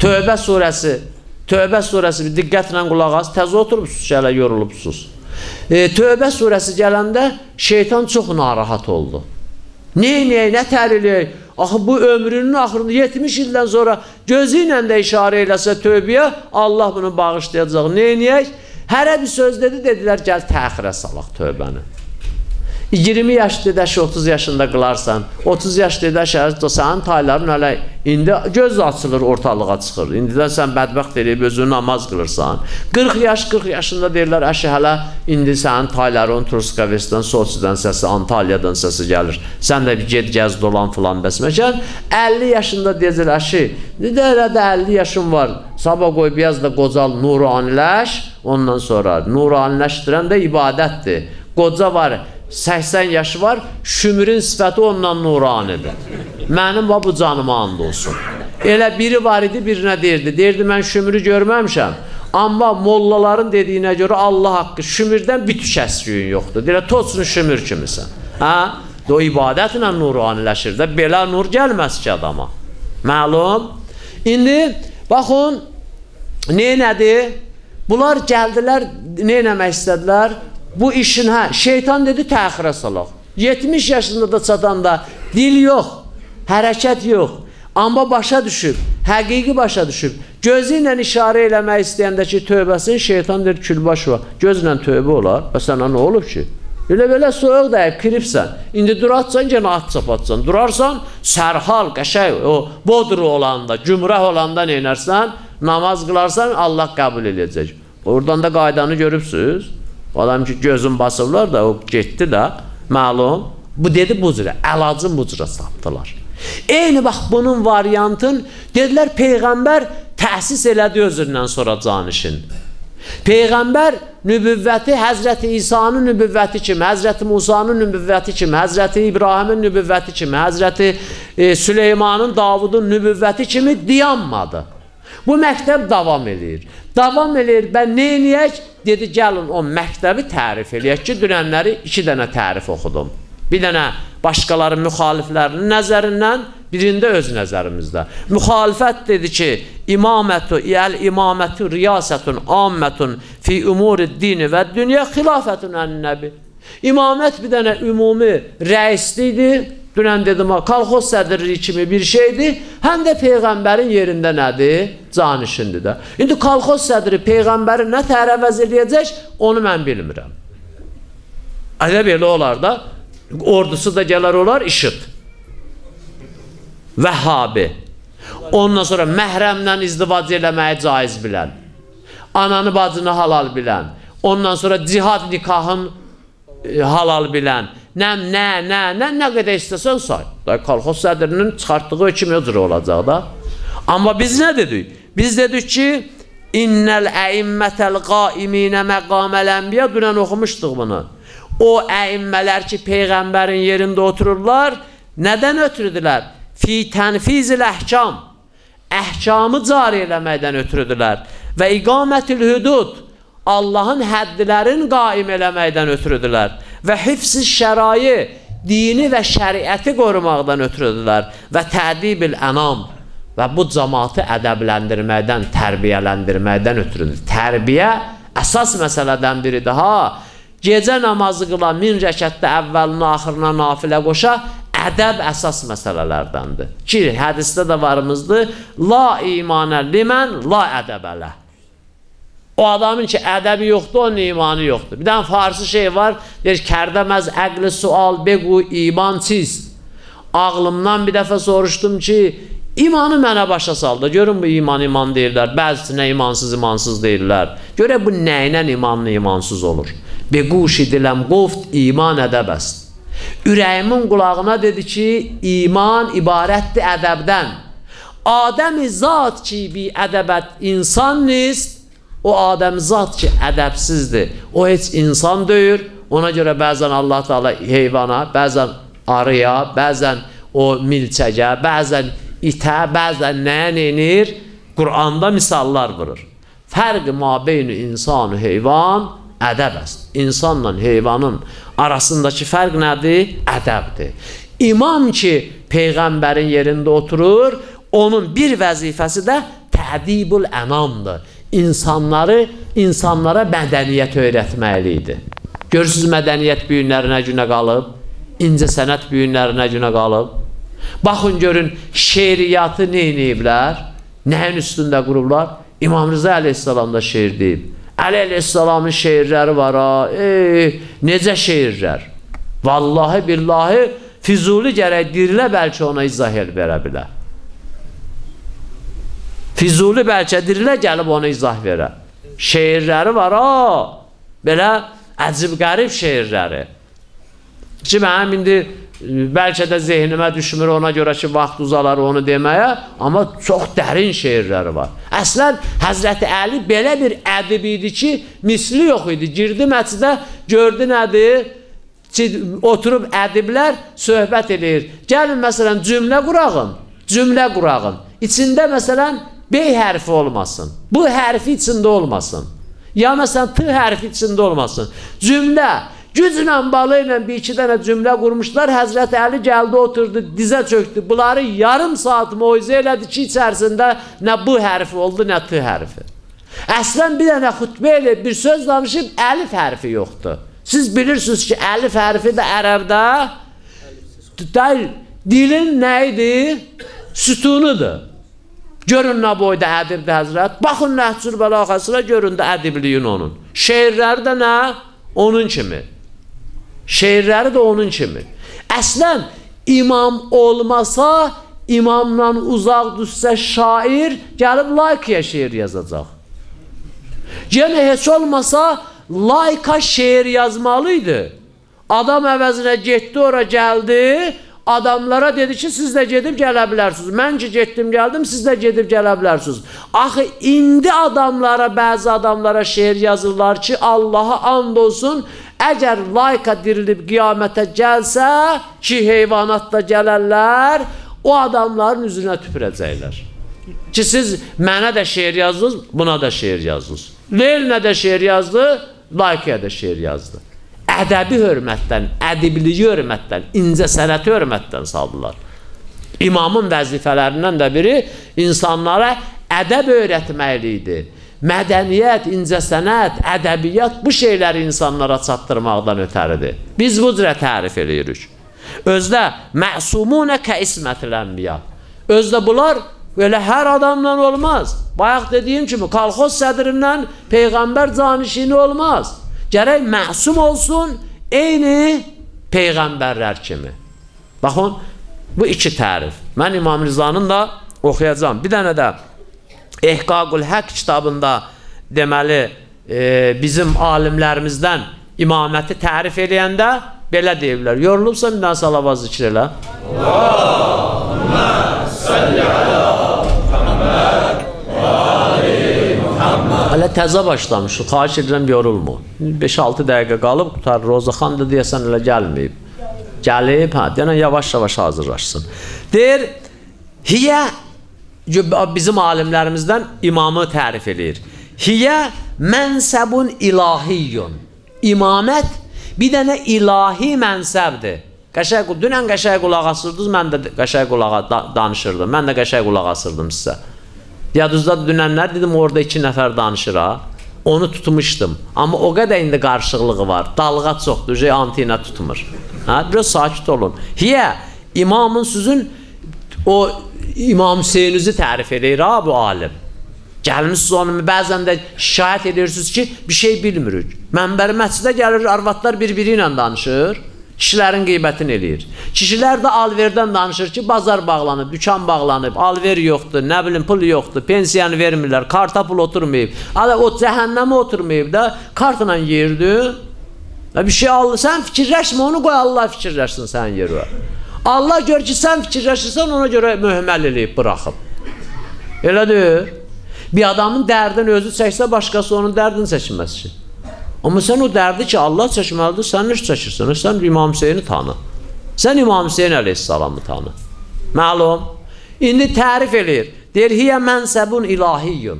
Tövbə surəsi Tövbə surəsi diqqətlə qulaq as, təzə oturubsunuz, hələ yorulubsunuz. E, Tövbə surəsi gələndə şeytan çox narahat oldu. Neynəyək, nə təriləyək? Axı bu ömrünün axırında 70 ildən sonra gözü ilə də işarə eləsə tövbəyə Allah bunu bağışlayacaq. Neynəyək? Hərə bir söz dedi, dedilər gəl təxirə salaq tövbəni. 20 yaş dedəş 30 yaşında qılarsan, 30 yaş dedəş sənin tayların hələ indi göz açılır, ortalığa çıxır. İndidən sən bədbəxt eləyib özünü namaz qılırsan. 40 yaş, 40 yaşında deyirlər, əşi hələ indi sənin tayların Truskavesdən, Soçidən səsi, Antalyadan səsi gəlir. Sən də bir get gəz dolan filan bəsməkən 50 yaşında deyirlər, əşi, də elə də 50 yaşım var. Sabah qoy biraz da qocal nuraniləş, ondan sonra nuraniləşdirən də ibadətdir. Qoca var, 80 yaşı var, şümürün sifəti ondan nuranidir. Mənim va bu canıma and olsun. Elə biri var idi, birinə deyirdi. Deyirdi, mən şümürü görməmişəm. Amma mollaların dediyinə görə Allah haqqı şümürdən bir tük əsküyün yoxdur. Deyirə, tozsun şümür kimisən. Hə? O ibadətlə nuraniləşir də. Belə nur gəlməz ki adama. Məlum? İndi, baxın, neynədir? Bunlar gəldilər, neynəmək istədilər? Bu işin hə, şeytan dedi təxirə salaq. 70 yaşında da çatanda dil yox, hərəkət yox. Amma başa düşüb, həqiqi başa düşüb. Gözü ilə işarə eləmək istəyəndə ki, tövbəsin, şeytan deyir, külbaş var. Gözlə tövbə olar. Və sənə nə olub ki? Elə belə soyuq dəyib, kiribsən. İndi duratsan, yenə at çapatsan. Durarsan, sərhal, qəşəy, o bodru olanda, cümrəh olanda neynərsən? Namaz qılarsan, Allah qəbul edəcək. Oradan da qaydanı görübsünüz. Adam ki, gözün basırlar da, o getdi də, məlum. Bu dedi bu cürə, əlacın bu cürə sapdılar. Eyni bax bunun variantın, dedilər Peyğəmbər təhsis elədi özündən sonra canişin. Peyğəmbər nübüvvəti Həzrəti İsa'nın nübüvvəti kimi, Həzrəti Musanın nübüvvəti kimi, Həzrəti İbrahimin nübüvvəti kimi, Həzrəti e, Süleymanın, Davudun nübüvvəti kimi dayanmadı. Bu məktəb davam edir. Davam edir və nə eləyək? Dedi, gəlin o məktəbi tərif eləyək ki, dünənləri iki dənə tərif oxudum. Bir dənə başqaları müxaliflərinin nəzərindən, birində öz nəzərimizdə. Müxalifət dedi ki, imamətu, əl imamətu riyasətun ammətun fi umuri dini və dünya xilafətun ən-nəbi. İmamət bir dənə ümumi rəislidir, Dünən dedim, kolxoz sədrliyi kimi bir şeydir, həm də Peyğəmbərin yerində nədir? Canişindir də. İndi kolxoz sədri Peyğəmbəri nə tərəvəz eləyəcək, onu mən bilmirəm. Elə belə olar da, ordusu da gələr olar, işit. Vəhhabi. Ondan sonra məhrəmlə izdivac eləməyi caiz bilən. Ananı bacını halal bilən. Ondan sonra cihad nikahın e, halal bilən nə, nə, nə, nə, nə qədər istəsən say. Da kolxoz sədrinin çıxartdığı hökm özür olacaq da. Amma biz nə dedik? Biz dedik ki, İnnəl əimmətəl qaiminə məqaməl ənbiya dünən oxumuşduq bunu. O əimmələr ki, Peyğəmbərin yerində otururlar, nədən ötürüdülər? Fi tənfizil əhkam, əhkamı cari eləməkdən ötürüdülər. Və iqamətül hüdud, Allahın həddlərin qaim eləməkdən ötürüdülər və hifz-i şərayi, dini və şəriəti qorumaqdan ötürüdülər və tədibil ənam və bu cəmatı ədəbləndirməkdən, tərbiyələndirməkdən ötürüdür. Tərbiyə əsas məsələdən biridir. Ha, gecə namazı qılan min rəkətdə əvvəlinə, axırına nafilə qoşa, ədəb əsas məsələlərdəndir. Ki, hədisdə də varımızdır, la imanə limən, la ədəbələ. O adamın ki, ədəbi yoxdur, onun imanı yoxdur. Bir dənə farsı şey var, deyir, kərdəməz əqli sual, bequ iman çist. Ağlımdan bir dəfə soruşdum ki, imanı mənə başa saldı. Görün bu iman iman deyirlər, bəzisinə imansız imansız deyirlər. Görə bu nə ilə imanlı imansız olur? Bequş idiləm qoft iman ədəbəst. Ürəyimin qulağına dedi ki, iman ibarətdir ədəbdən. Adəmi zat ki, bi ədəbət insan nist, O Adəm zat ki, ədəbsizdir. O heç insan deyir. Ona görə bəzən Allah Taala heyvana, bəzən arıya, bəzən o milçəyə, bəzən itə, bəzən nəyə nenir? Quranda misallar vurur. Fərq mabeyni insan, heyvan ədəb əsl. İnsanla heyvanın arasındakı fərq nədir? Ədəbdir. İmam ki, Peyğəmbərin yerində oturur, onun bir vəzifəsi də tədibül ənamdır insanları insanlara mədəniyyət öyrətməli idi. Görürsüz mədəniyyət bu günlərinə günə qalıb, incə sənət bu günlərinə günə qalıb. Baxın görün şeiriyyatı nə ediblər? Nəyin üstündə qurublar? İmam Rıza əleyhissalam da şeir deyib. Əli əleyhissalamın şeirləri var ha. Ey, necə şeirlər? Vallahi billahi Füzuli gərək dirilə bəlkə ona izah el verə bilər. Füzuli bəlkə dirilə gəlib ona izah verə. Şeirləri var ha, belə əcib qərib şeirləri. Ki, mənim indi bəlkə də zehnimə düşmür ona görə ki, vaxt uzalar onu deməyə, amma çox dərin şeirləri var. Əslən, Həzrəti Əli belə bir ədib idi ki, misli yox idi. Girdi məscidə, gördü nədir? oturub ədiblər söhbət edir. Gəlin məsələn cümlə qurağın, cümlə qurağın. İçində məsələn B hərfi olmasın. Bu hərfi içində olmasın. Ya məsələn T hərfi içində olmasın. Cümlə güclə balı ilə bir iki dənə cümlə qurmuşlar. Həzrət Əli gəldi, oturdu, dizə çöktü. Bunları yarım saat moizə elədi ki, içərisində nə bu hərfi oldu, nə T hərfi. Əslən bir dənə xütbə ilə bir söz danışıb, əlif hərfi yoxdur. Siz bilirsiniz ki, əlif hərfi də ərəbdə deyil, dilin nə idi? Sütunudur. Görün nə boyda ədibdir həzrət. Baxın Nəhcül bəlağəsilə görün də ədibliyin onun. Şeirləri də nə? Onun kimi. Şeirləri də onun kimi. Əslən, imam olmasa, imamla uzaq düşsə şair, gəlib layıqya şeir yazacaq. Yenə heç olmasa, layka şeir yazmalıydı. Adam əvəzinə getdi, ora gəldi, adamlara dedi ki, siz də gedib gələ bilərsiniz. Mən ki, getdim, gəldim, siz də gedib gələ bilərsiniz. Axı, indi adamlara, bəzi adamlara şeir yazırlar ki, Allaha and olsun, əgər layka dirilib qiyamətə gəlsə, ki, heyvanat da gələrlər, o adamların üzünə tüpürəcəklər. Ki, siz mənə də şeir yazdınız, buna da şeir yazdınız. Leyl nə də şeir yazdı, Laikiyə də şeir yazdı. Ədəbi hörmətdən, ədibliyi hörmətdən, incə sənəti hörmətdən saldılar. İmamın vəzifələrindən də biri insanlara ədəb öyrətməklidir. Mədəniyyət, incə sənət, ədəbiyyat bu şeyləri insanlara çatdırmaqdan ötəridir. Biz bu cürə tərif eləyirik. Özdə məsumunə kə ismətilənbiya. Özdə bunlar Belə hər adamla olmaz. Bayaq dediyim kimi, kolxoz sədrindən Peyğəmbər canişini olmaz. Gərək məsum olsun, eyni Peyğəmbərlər kimi. Baxın, bu iki tərif. Mən İmam Rizanın da oxuyacam. Bir dənə də Ehqaqul Həq kitabında deməli, e, bizim alimlərimizdən imaməti tərif eləyəndə belə deyirlər. Yorulubsa bir dənə salavaz zikr elə. Allahümə salli alə Hələ təzə başlamışıq. Xahiş edirəm yorulma. 5-6 dəqiqə qalıb qutar. Rozaxan da deyəsən elə gəlməyib. Gəlib, hə, deyən yavaş-yavaş hazırlaşsın. Deyir, hiyə bizim alimlərimizdən imamı tərif edir. Hiyə mənsəbun ilahiyyun. İmamət bir dənə ilahi mənsəbdir. Qəşəng, dünən qəşəng qulaq asırdınız, mən də qəşəng qulaq danışırdım. Mən də qəşəng qulaq asırdım sizə. Yadınızda dünənlər dedim orada iki nəfər danışır ha. Onu tutmuşdum. Amma o qədər indi qarışıqlığı var. Dalğa çoxdur, şey antina tutmur. Hə, biraz sakit olun. Hiyə imamın sizin o İmam Hüseynizi tərif edir ha bu alim. Gəlmişsiniz onu bəzən də şikayət edirsiniz ki, bir şey bilmirik. Mənbər məscidə gəlir, arvadlar bir-biri ilə danışır. Kişilərin qeybətini eləyir. Kişilər də alverdən danışır ki, bazar bağlanıb, dükan bağlanıb, alver yoxdur, nə bilim pul yoxdur, pensiyanı vermirlər, karta pul oturmayıb. Ala o cəhənnəmə oturmayıb da, kartla yerdi. Bir şey al, sən fikirləşmə, onu qoy Allah fikirləşsin sənin yerə. Allah gör ki, sən fikirləşirsən, ona görə möhməl eləyib, buraxıb. Elədir. Bir adamın dərdini özü çəksə, başqası onun dərdini çəkməz ki. Amma sən o dərdi ki, Allah çəkməlidir, sən nə çəkirsən? Sən İmam Hüseyni tanı. Sən İmam Hüseyin əleyhissalamı tanı. Məlum. İndi tərif eləyir. Deyir, hiyə mənsəbun ilahiyyun.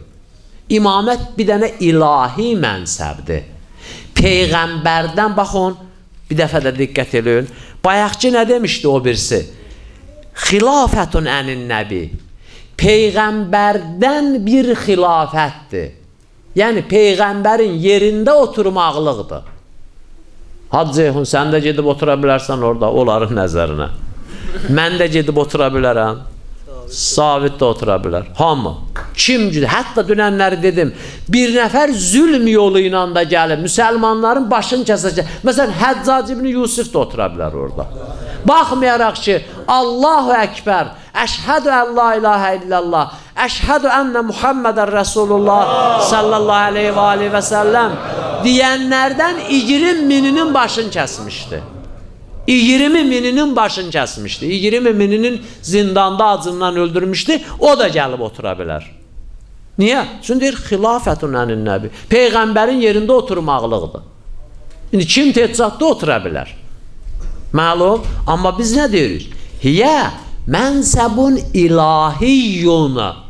İmamət bir dənə ilahi mənsəbdir. Peyğəmbərdən, baxın, bir dəfə də diqqət eləyin. Bayaqçı nə demişdi o birisi? Xilafətun ənin nəbi. Peyğəmbərdən bir xilafətdir. Yəni peyğəmbərin yerində oturmaqlıqdır. Hacı Ceyhun, sən də gedib otura bilərsən orada onların nəzərinə. Mən də gedib otura bilərəm. Sabit də otura bilər. Hamı. Kim gücü? Hətta dünənləri dedim, bir nəfər zülm yolu ilə də gəlib, müsəlmanların başını kəsəcək. Məsələn, Həccac ibn Yusuf da otura bilər orada. Baxmayaraq ki, Allahu Əkbər, əşhədü ən la ilahə illallah, əşhədü ənə Muhammedən Rasulullah sallallahu aleyhi və aleyhi və səlləm deyənlərdən 20 mininin başını kəsmişdi. 20 mininin başını kəsmişdi. 20 mininin zindanda acından öldürmüşdü. O da gəlib otura bilər. Niyə? Çünki deyir, xilafətun ənin nəbi. Peyğəmbərin yerində oturmaqlıqdır. İndi kim teccatda otura bilər? Məlum. Amma biz nə deyirik? Hiyə mənsəbun ilahiyyunu.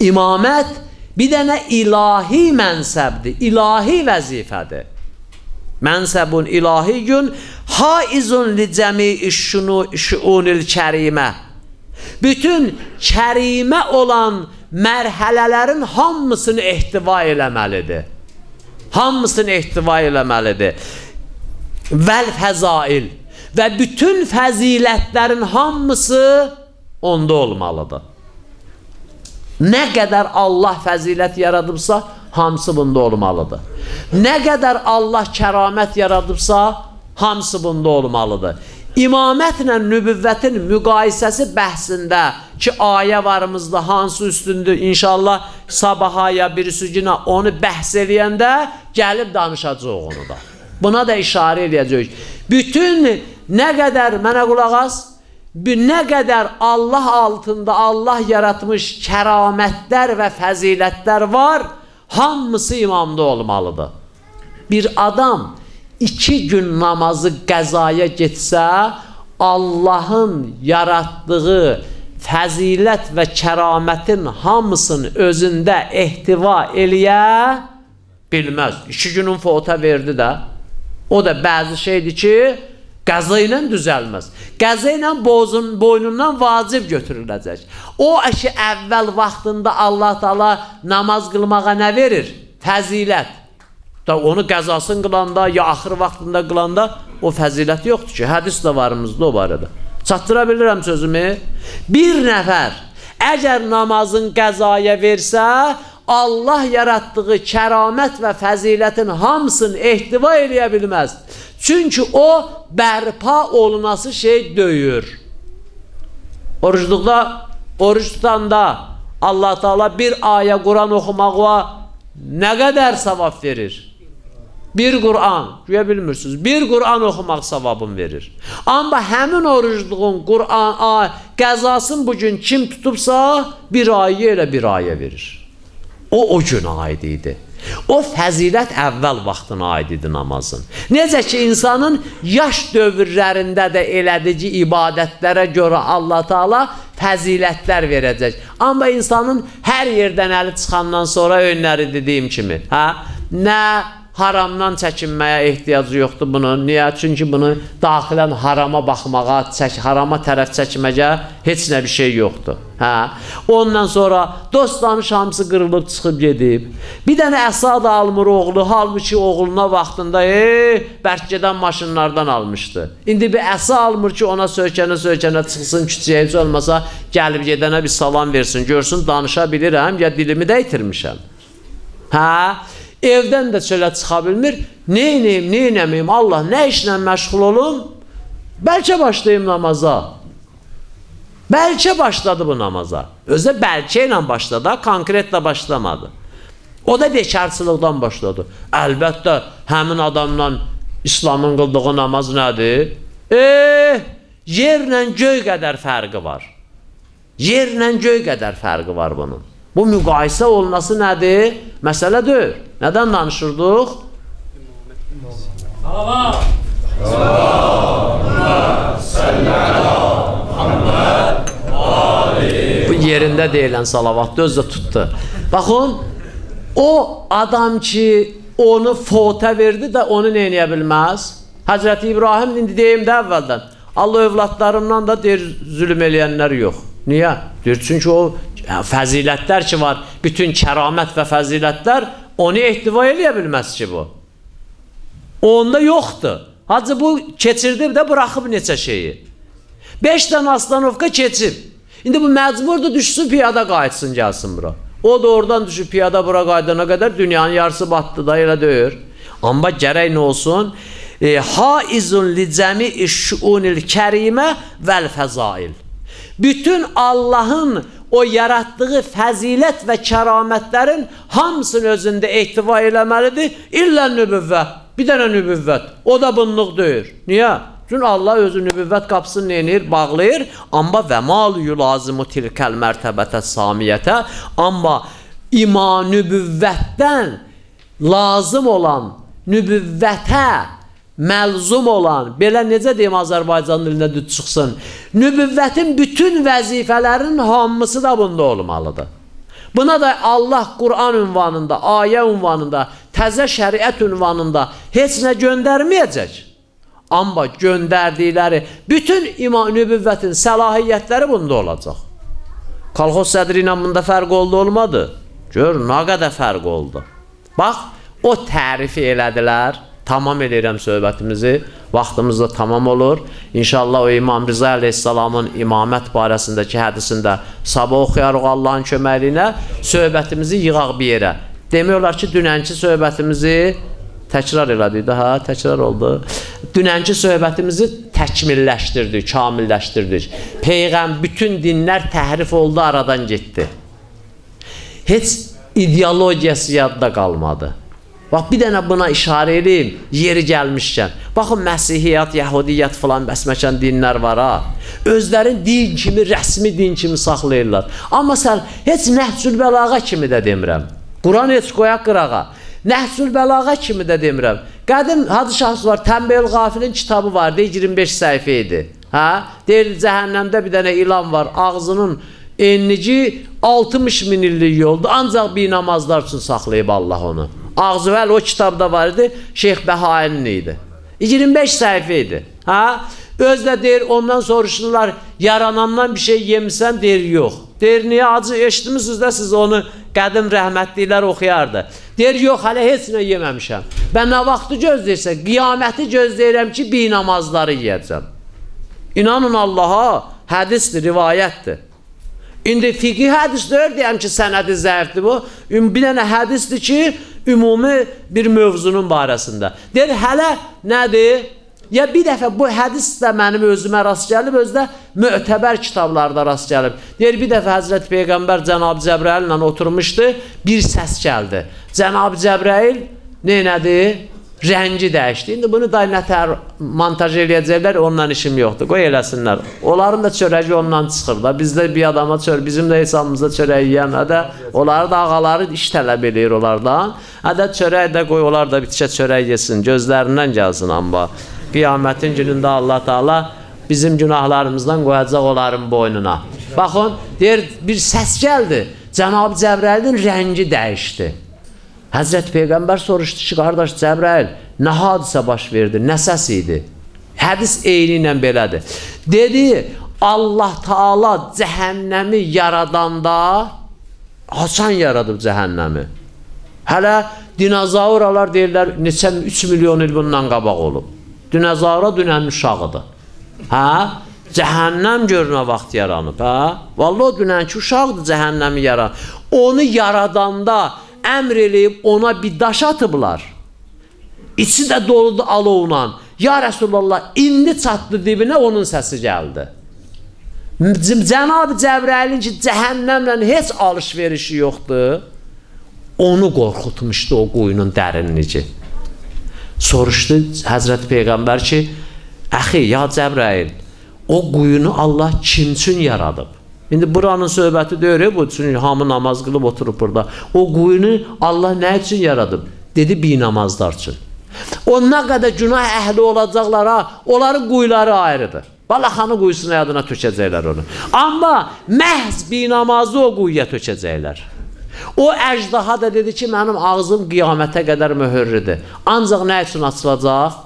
İmamət bir dənə ilahi mənsəbdir, ilahi vəzifədir. Mənsəbun ilahiyyun haizun li cəmi şunil kərimə. Bütün kərimə olan mərhələlərin hamısını ehtiva eləməlidir. Hamısını ehtiva eləməlidir. Vəl fəzail və bütün fəzilətlərin hamısı onda olmalıdır. Nə qədər Allah fəzilət yaradıbsa, hamısı bunda olmalıdır. Nə qədər Allah kəramət yaradıbsa, hamısı bunda olmalıdır. İmamətlə nübüvvətin müqayisəsi bəhsində ki, ayə varımızda hansı üstündür, inşallah sabahaya, birisi günə onu bəhs eləyəndə gəlib danışacaq onu da. Buna da işarə eləyəcək. Bütün nə qədər, mənə qulaq az, nə qədər Allah altında Allah yaratmış kəramətlər və fəzilətlər var, hamısı imamda olmalıdır. Bir adam iki gün namazı qəzaya getsə, Allahın yaratdığı fəzilət və kəramətin hamısını özündə ehtiva eləyə bilməz. İki günün fota verdi də. O da bəzi şeydir ki, qəza ilə düzəlməz. Qəza ilə bozun, boynundan vacib götürüləcək. O əşi əvvəl vaxtında Allah Taala namaz qılmağa nə verir? Fəzilət. Da onu qəzasını qılanda ya axır vaxtında qılanda o fəzilət yoxdur ki. Hədis də varımızda o barədə. Çatdıra bilirəm sözümü? Bir nəfər əgər namazın qəzaya versə, Allah yaratdığı kəramət və fəzilətin hamısını ehtiva eləyə bilməz. Çünki o bərpa olunası şey döyür. Orucluqda, oruç tutanda Allah Taala bir ayə Quran oxumağa nə qədər savab verir? Bir Qur'an, güya bilmirsiniz, bir Qur'an oxumaq savabını verir. Amma həmin orucluğun Qur'an, qəzasını bugün kim tutubsa, bir ayə elə bir ayə verir. O, o gün aid idi. O fəzilət əvvəl vaxtına aid idi namazın. Necə ki, insanın yaş dövrlərində də elədici ibadətlərə görə Allah Taala fəzilətlər verəcək. Amma insanın hər yerdən əli çıxandan sonra önləri dediyim kimi, hə? Nə haramdan çəkinməyə ehtiyacı yoxdur bunun. Niyə? Çünki bunu daxilən harama baxmağa, çək, harama tərəf çəkməyə heç nə bir şey yoxdur. Hə? Ondan sonra dost tanış hamısı qırılıb çıxıb gedib. Bir dənə Əsad almır oğlu, halbuki oğluna vaxtında ey, bərk gedən maşınlardan almışdı. İndi bir Əsa almır ki, ona söykənə-söykənə çıxsın, küçəyə heç olmasa gəlib gedənə bir salam versin, görsün danışa bilirəm, ya dilimi də itirmişəm. Hə? Evdən də çölə çıxa bilmir. Neynəyim, neynəməyim, Allah nə işlə məşğul olum? Bəlkə başlayım namaza. Bəlkə başladı bu namaza. Özdə bəlkə ilə başladı, konkretlə başlamadı. O da bekarçılıqdan başladı. Əlbəttə, həmin adamla İslamın qıldığı namaz nədir? Eh, yerlə göy qədər fərqi var. Yerlə göy qədər fərqi var bunun. Bu müqayisə olunması nədir? Məsələ deyil. Nədən danışırdıq? Allah! Bu yerində deyilən salavat özdə tutdu. Baxın, o adam ki, onu fota verdi də onu neyləyə bilməz? Həzrəti İbrahim indi deyim də əvvəldən. Allah övladlarımdan da deyir, zülm eləyənlər yox. Niyə? Deyir, çünki o fəzilətlər ki var, bütün kəramət və fəzilətlər onu ehtiva eləyə bilməz ki bu. Onda yoxdur. Hacı bu keçirdib də buraxıb neçə şeyi. 5 dənə aslanovka keçib. İndi bu məcburdur düşsün piyada qayıtsın gəlsin bura. O da oradan düşüb piyada bura qayıdana qədər dünyanın yarısı batdı da elə deyir. Amma gərək nə olsun? E, haizun li cəmi şuunil kərimə vəl fəzail. Bütün Allahın o yaratdığı fəzilət və kəramətlərin hamısını özündə ehtiva eləməlidir. İllə nübüvvət. Bir dənə nübüvvət. O da bunluq deyir. Niyə? Çünki Allah özü nübüvvət qapısını neyir? Bağlayır. Amma və mal yulazimu tilkəl mərtəbətə samiyyətə. Amma iman nübüvvətdən lazım olan nübüvvətə məlzum olan, belə necə deyim Azərbaycan dilində düz çıxsın, nübüvvətin bütün vəzifələrinin hamısı da bunda olmalıdır. Buna da Allah Quran ünvanında, ayə ünvanında, təzə şəriət ünvanında heç nə göndərməyəcək. Amma göndərdikləri bütün iman nübüvvətin səlahiyyətləri bunda olacaq. Kolxoz sədri ilə bunda fərq oldu, olmadı? Gör, nə qədər fərq oldu. Bax, o tərifi elədilər. Tamam edirəm söhbətimizi. Vaxtımız da tamam olur. İnşallah o İmam Rıza əleyhissalamın imamət barəsindəki hədisində sabah oxuyarıq Allahın köməkliyi söhbətimizi yığaq bir yerə. Demək olar ki, dünənki söhbətimizi təkrar elədik də, hə, təkrar oldu. Dünənki söhbətimizi təkmilləşdirdik, kamilləşdirdik. Peyğəm bütün dinlər təhrif oldu, aradan getdi. Heç ideologiyası yadda qalmadı. Bax, bir dənə buna işarə edeyim, yeri gəlmişkən. Baxın, Məsihiyyat, Yahudiyyət filan bəsməkən dinlər var, ha. Özlərin din kimi, rəsmi din kimi saxlayırlar. Amma sən heç nəhcül bəlağa kimi də demirəm. Quran heç qoyaq qırağa. Nəhcül bəlağa kimi də demirəm. Qədim Hacı Şahsı var, Təmbəl Qafilin kitabı var, deyir 25 səhifə idi. Hə? Deyir, cəhənnəmdə bir dənə ilan var, ağzının enlici 60 min illik yoldur. Ancaq bir namazlar üçün saxlayıb Allah onu. Ağzıvəl o kitabda var idi, Şeyx Bəhainin idi. 25 səhifə idi. Ha? Özdə deyir, ondan soruşurlar, yaranandan bir şey yemisən, deyir, yox. Deyir, niyə acı eşitmişsiniz də siz onu qədim rəhmətliklər oxuyardı. Deyir, yox, hələ heç nə yeməmişəm. Bən nə vaxtı gözləyirsə, qiyaməti gözləyirəm ki, bir namazları yiyəcəm. İnanın Allaha, hədisdir, rivayətdir. İndi fiqhi hədis deyir, deyəm ki, sənədi zəifdir bu. Bir dənə hədisdir ki, ümumi bir mövzunun barəsində. Deyir, hələ nədir? Ya bir dəfə bu hədis də mənim özümə rast gəlib, özdə mötəbər kitablarda rast gəlib. Deyir, bir dəfə Həzrət Peyğəmbər Cənab Cəbrail ilə oturmuşdu, bir səs gəldi. Cənab Cəbrail neynədi? Rəngi dəyişdi. İndi bunu da nətər montaj eləyəcəklər, ondan işim yoxdur. Qoy eləsinlər. Onların da çörəyi ondan çıxır da. Bizdə bir adama çör, bizim də hesabımızda çörək yeyən, hədə onları da ağaları iş tələb eləyir onlardan. Hədə çörək də qoy onlar da bitişə çörək yesin, gözlərindən gəlsin amma. Qiyamətin günündə Allah Taala bizim günahlarımızdan qoyacaq onların boynuna. Baxın, deyir bir səs gəldi. Cənab Cəbrəlin rəngi dəyişdi. Həzrət Peyğəmbər soruşdu ki, qardaş Cəbrail, nə hadisə baş verdi, nə səs idi? Hədis eyni ilə belədir. Dedi, Allah Taala cəhənnəmi yaradanda haçan yaradıb cəhənnəmi? Hələ dinozauralar deyirlər, neçə 3 milyon il bundan qabaq olub. Dinozaura dünənin uşağıdır. Hə? Cəhənnəm gör nə vaxt yaranıb, hə? Vallahi dünənki uşaqdır cəhənnəmi yaran. Onu yaradanda əmr eləyib ona bir daş atıblar. İçi də doludur alovla. Ya Rəsulullah, indi çatdı dibinə onun səsi gəldi. Cənab Cəbrailin ki, cəhənnəmlə heç alış-verişi yoxdur. Onu qorxutmuşdu o quyunun dərinlici. Soruşdu Həzrət Peyğəmbər ki, əxi, ya Cəbrail, o quyunu Allah kim üçün yaradıb? İndi buranın söhbəti deyir, bu üçün hamı namaz qılıb oturub burada. O quyunu Allah nə üçün yaradıb? Dedi, bir namazlar üçün. O nə qədər günah əhli olacaqlar, ha, onların quyuları ayrıdır. Balaxanı quyusuna yadına tökəcəklər onu. Amma məhz bir namazı o quyuya tökəcəklər. O əcdaha da dedi ki, mənim ağzım qiyamətə qədər möhürlüdür. Ancaq nə üçün açılacaq?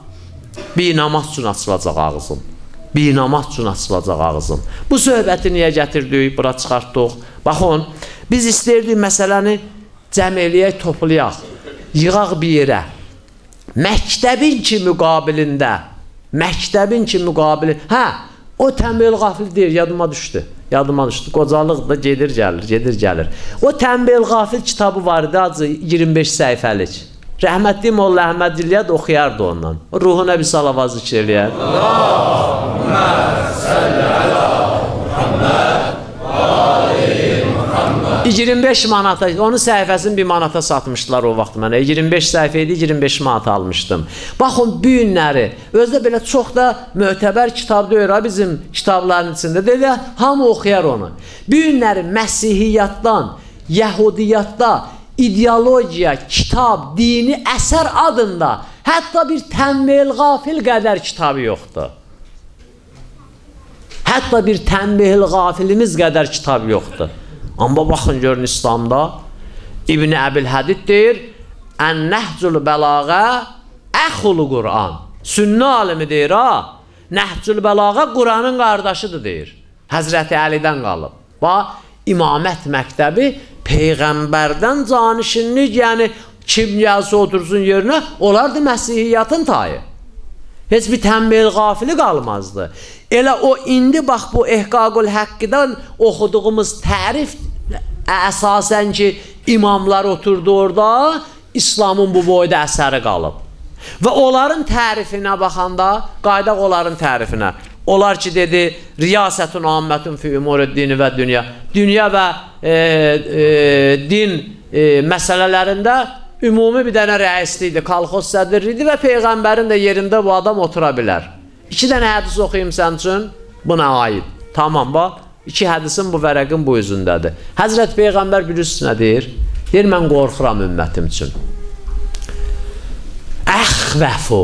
Bir namaz üçün açılacaq ağzım binamaz üçün açılacaq ağzım. Bu söhbəti niyə gətirdik, bura çıxartdıq? Baxın, biz istəyirdik məsələni cəm eləyək, toplayaq, yığaq bir yerə. Məktəbin ki müqabilində, məktəbin ki müqabili, hə, o təmbil qafil deyir, yadıma düşdü. yadıma düşdü. Qocalıq da gedir, gəlir, gedir, gəlir. O Tənbel Qafil kitabı var idi, acı 25 səhifəlik. Rəhmətli Molla Əhməd İlyad oxuyardı ondan. Ruhuna bir salavat zikr eləyər. Allahumma salli ala Muhammed 25 manata, onun səhifəsini 1 manata satmışdılar o vaxt mənə. 25 səhifə idi, 25 manata almışdım. Baxın bu günləri özdə belə çox da mötəbər kitab deyir ha bizim kitabların içində. Deyə hamı oxuyar onu. Bu günləri Məsihiyyatdan, Yəhudiyatda ideologiya, kitab, dini əsər adında hətta bir tənbel qafil qədər kitabı yoxdur. Hətta bir tənbihil qafilimiz qədər kitab yoxdur. Amma baxın görün İslamda İbn Əbil Hədid deyir: "Ən-Nəhcul Bəlağa əxul Quran." Sünnə alimi deyir ha. Nəhcul Bəlağa Quranın qardaşıdır deyir. Həzrəti Əlidən qalıb. Bax, imamət məktəbi peyğəmbərdən canişinlik, yəni kim gəlsə otursun yerinə, onlar da Məsihiyyatın tayı. Heç bir tənbel qafili qalmazdı. Elə o indi bax bu ehqaqul həqqidən oxuduğumuz tərif əsasən ki, imamlar oturdu orada, İslamın bu boyda əsəri qalıb. Və onların tərifinə baxanda, qaydaq onların tərifinə. Onlar ki, dedi, riyasətun ammətun fi umuriddini və dünya. Dünya və e, e, din e, məsələlərində ümumi bir dənə rəisli idi, kolxoz sədri idi və Peyğəmbərin də yerində bu adam otura bilər. İki dənə hədis oxuyum sən üçün, buna aid. Tamam, bax. İki hədisin bu vərəqin bu üzündədir. Həzrət Peyğəmbər bilirsiniz nə deyir? Deyir, mən qorxuram ümmətim üçün. Əxvəfu.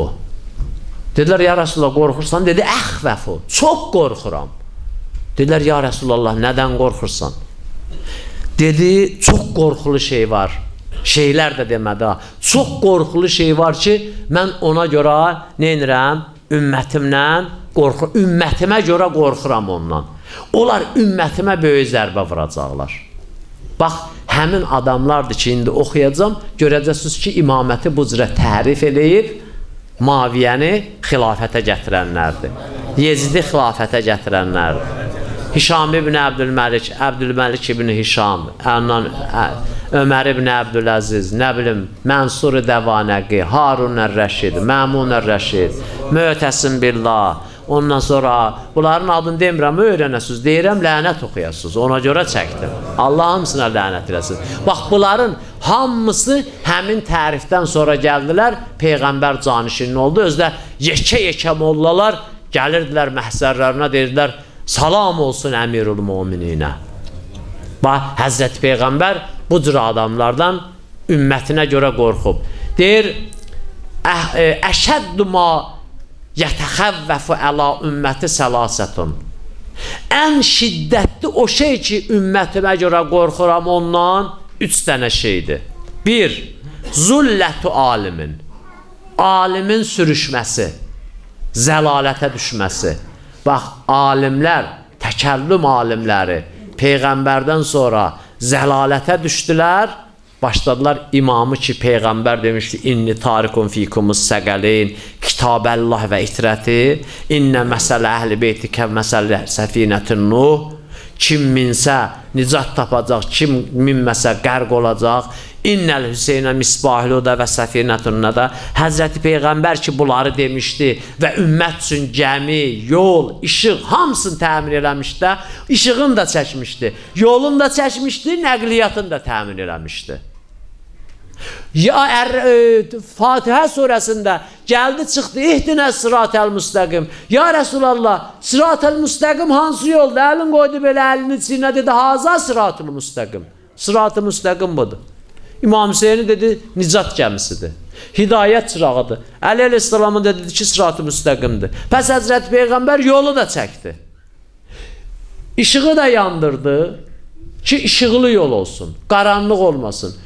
Dedilər, ya Rəsulullah, qorxursan? Dedi, əxvəfu. Çox qorxuram. Dedilər, ya Rəsulullah, nədən qorxursan? Dedi, çox qorxulu şey var. Şeylər də demədi ha. Çox qorxulu şey var ki, mən ona görə nə edirəm? Ümmətimlə qorxu, ümmətimə görə qorxuram ondan. Onlar ümmətimə böyük zərbə vuracaqlar. Bax, həmin adamlardır ki, indi oxuyacam, görəcəksiniz ki, imaməti bu cürə tərif eləyib, Maviyəni xilafətə gətirənlərdir. Yezidi xilafətə gətirənlərdir. Hişam ibn Əbdülməlik, Əbdülməlik ibn Hişam, Ənan, Ömər ibn Əbdüləziz, nə bilim, Mənsur Dəvanəqi, Harun Ər-Rəşid, Məmun Ər-Rəşid, Möhtəsim Billah, Ondan sonra bunların adını demirəm, öyrənəsiniz, deyirəm, lənət oxuyasınız. Ona görə çəkdim. Allah hamısına lənət eləsin. Bax, bunların hamısı həmin tərifdən sonra gəldilər, Peyğəmbər canişinin oldu. Özdə yekə-yekə mollalar gəlirdilər məhzərlərinə, deyirdilər, salam olsun əmirul mümininə. Bax, Həzrət Peyğəmbər bu cür adamlardan ümmətinə görə qorxub. Deyir, əşəddu ma yətəxəvvəfu əla ümməti səlasətun. Ən şiddətli o şey ki, ümmətimə görə qorxuram ondan, üç dənə şeydir. Bir, zullətü alimin, alimin sürüşməsi, zəlalətə düşməsi. Bax, alimlər, təkəllüm alimləri Peyğəmbərdən sonra zəlalətə düşdülər, başladılar imamı ki peyğəmbər demişdi inni tarikun fikumus səqəlin kitabəllah və itrəti innə məsələ əhli beyti kəv məsələ səfinətin nuh kim minsə nicat tapacaq kim minməsə qərq olacaq İnnəl Hüseynə misbahlu da və səfinətunna da Həzrəti Peyğəmbər ki bunları demişdi və ümmət üçün gəmi, yol, işıq hamısını təmin eləmişdi, işığını da çəkmişdi, yolunu da çəkmişdi, nəqliyyatını da təmin eləmişdi. Ya er, e, Fatihə surəsində gəldi çıxdı ihdinə sıratəl müstəqim. Ya Rəsulallah, sıratəl müstəqim hansı yoldur? Əlin qoydu belə əlini çiynə dedi, haza sıratül müstəqim. Sıratı müstəqim budur. İmam Hüseyni dedi, nicat gəmisidir. Hidayət çırağıdır. Əli Əleyhisselamın da dedi ki, sıratı müstəqimdir. Pəs Həzrət Peyğəmbər yolu da çəkdi. İşığı da yandırdı ki, işıqlı yol olsun, qaranlıq olmasın.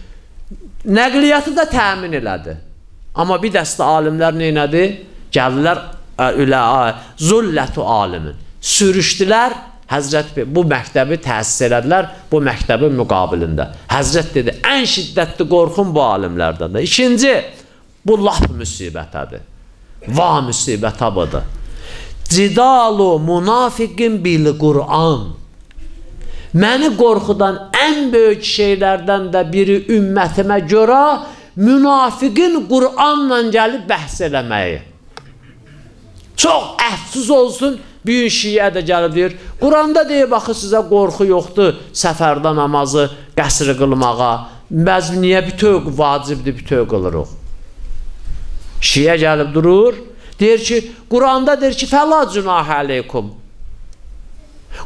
Nəqliyyatı da təmin elədi. Amma bir dəstə alimlər nə elədi? Gəldilər ülə zullətu alimin. Sürüşdülər Həzrət bu məktəbi təsis elədilər bu məktəbin müqabilində. Həzrət dedi, ən şiddətli qorxum bu alimlərdəndir. İkinci, bu laf müsibətədir. Va müsibətə budur. Cidalu munafiqin bil Qur'an. Məni qorxudan ən böyük şeylərdən də biri ümmətimə görə münafiqin Qur'anla gəlib bəhs eləməyi. Çox əfsus olsun, bir gün şiə də gəlib deyir, Quranda deyir, baxı sizə qorxu yoxdur səfərdə namazı qəsri qılmağa. Bəz niyə bütöv vacibdir, bütöv qılırıq. Şiə gəlib durur, deyir ki, Quranda deyir ki, fəla cünah əleykum.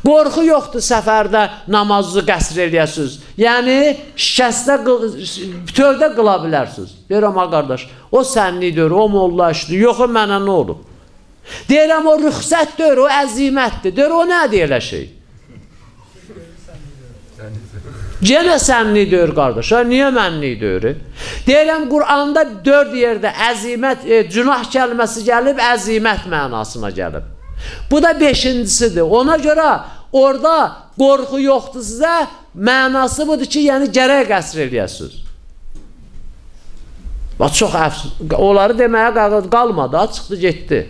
Qorxu yoxdur səfərdə namazı qəsr eləyəsiniz. Yəni şikəstə bütövdə qıla bilərsiniz. Deyirəm ha qardaş, o sənlidir, o molla işdir. Yox, mənə nə olub? Deyirəm o rüxsətdir, o əzimətdir. Deyir o nədir elə şey? Yenə sənlik deyir qardaş. Niyə mənlik deyir? Deyirəm Quranda 4 yerdə əzimət, e, günah kəlməsi gəlib, əzimət mənasına gəlib. Bu da 5-incisidir. Ona görə orada qorxu yoxdur sizə. Mənası budur ki, yəni gərək qəsr eləyəsiniz. Bax çox əfsus. Onları deməyə qalmadı, çıxdı, getdi.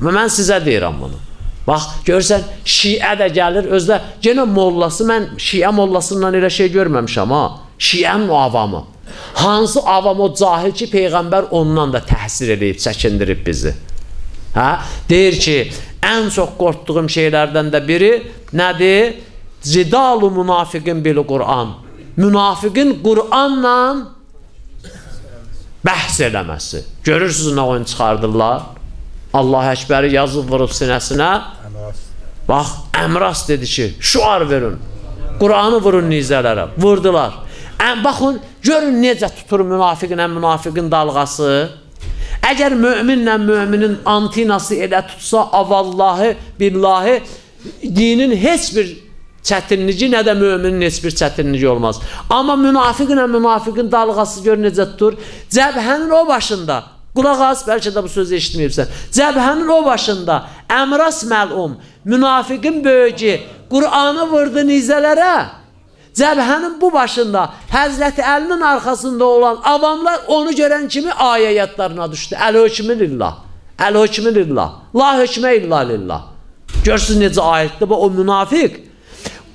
Və mən sizə deyirəm bunu. Bax, görsən, şiə də gəlir, özdə, yenə mollası, mən şiə mollasından elə şey görməmişəm, ha. Şiənin avamı. Hansı avam o cahil ki, Peyğəmbər ondan da təhsir edib, çəkindirib bizi. Hə? Deyir ki, ən çox qorxduğum şeylərdən də biri nədir? Cidalu münafiqin bil Qur'an. Münafiqin Qur'anla bəhs eləməsi. Görürsünüz nə oyun çıxardırlar? Allah Əkbəri yazıb vurub sinəsinə. Bax, Əmras dedi ki, şuar verin. Qur'anı vurun nizələrə. Vurdular. Ən, baxın, görün necə tutur münafiqinə münafiqin dalğası. Əgər möminlə möminin antinası elə tutsa, avallahi, billahi, dinin heç bir çətinliyi, nə də möminin heç bir çətinliyi olmaz. Amma münafiqlə münafiqin dalğası gör necə tutur. Cəbhənin o başında Qulaq as, bəlkə də bu sözü eşitməyibsən. Cəbhənin o başında Əmras məlum, münafiqin böyücü, Qur'anı vurdu nizələrə. Cəbhənin bu başında Həzrəti Əlinin arxasında olan avamlar onu görən kimi ayə yadlarına düşdü. Əl hökmü lillah. Əl hökmü lillah. La hökmə illa lillah. Görsün necə ayətdir bu o münafiq.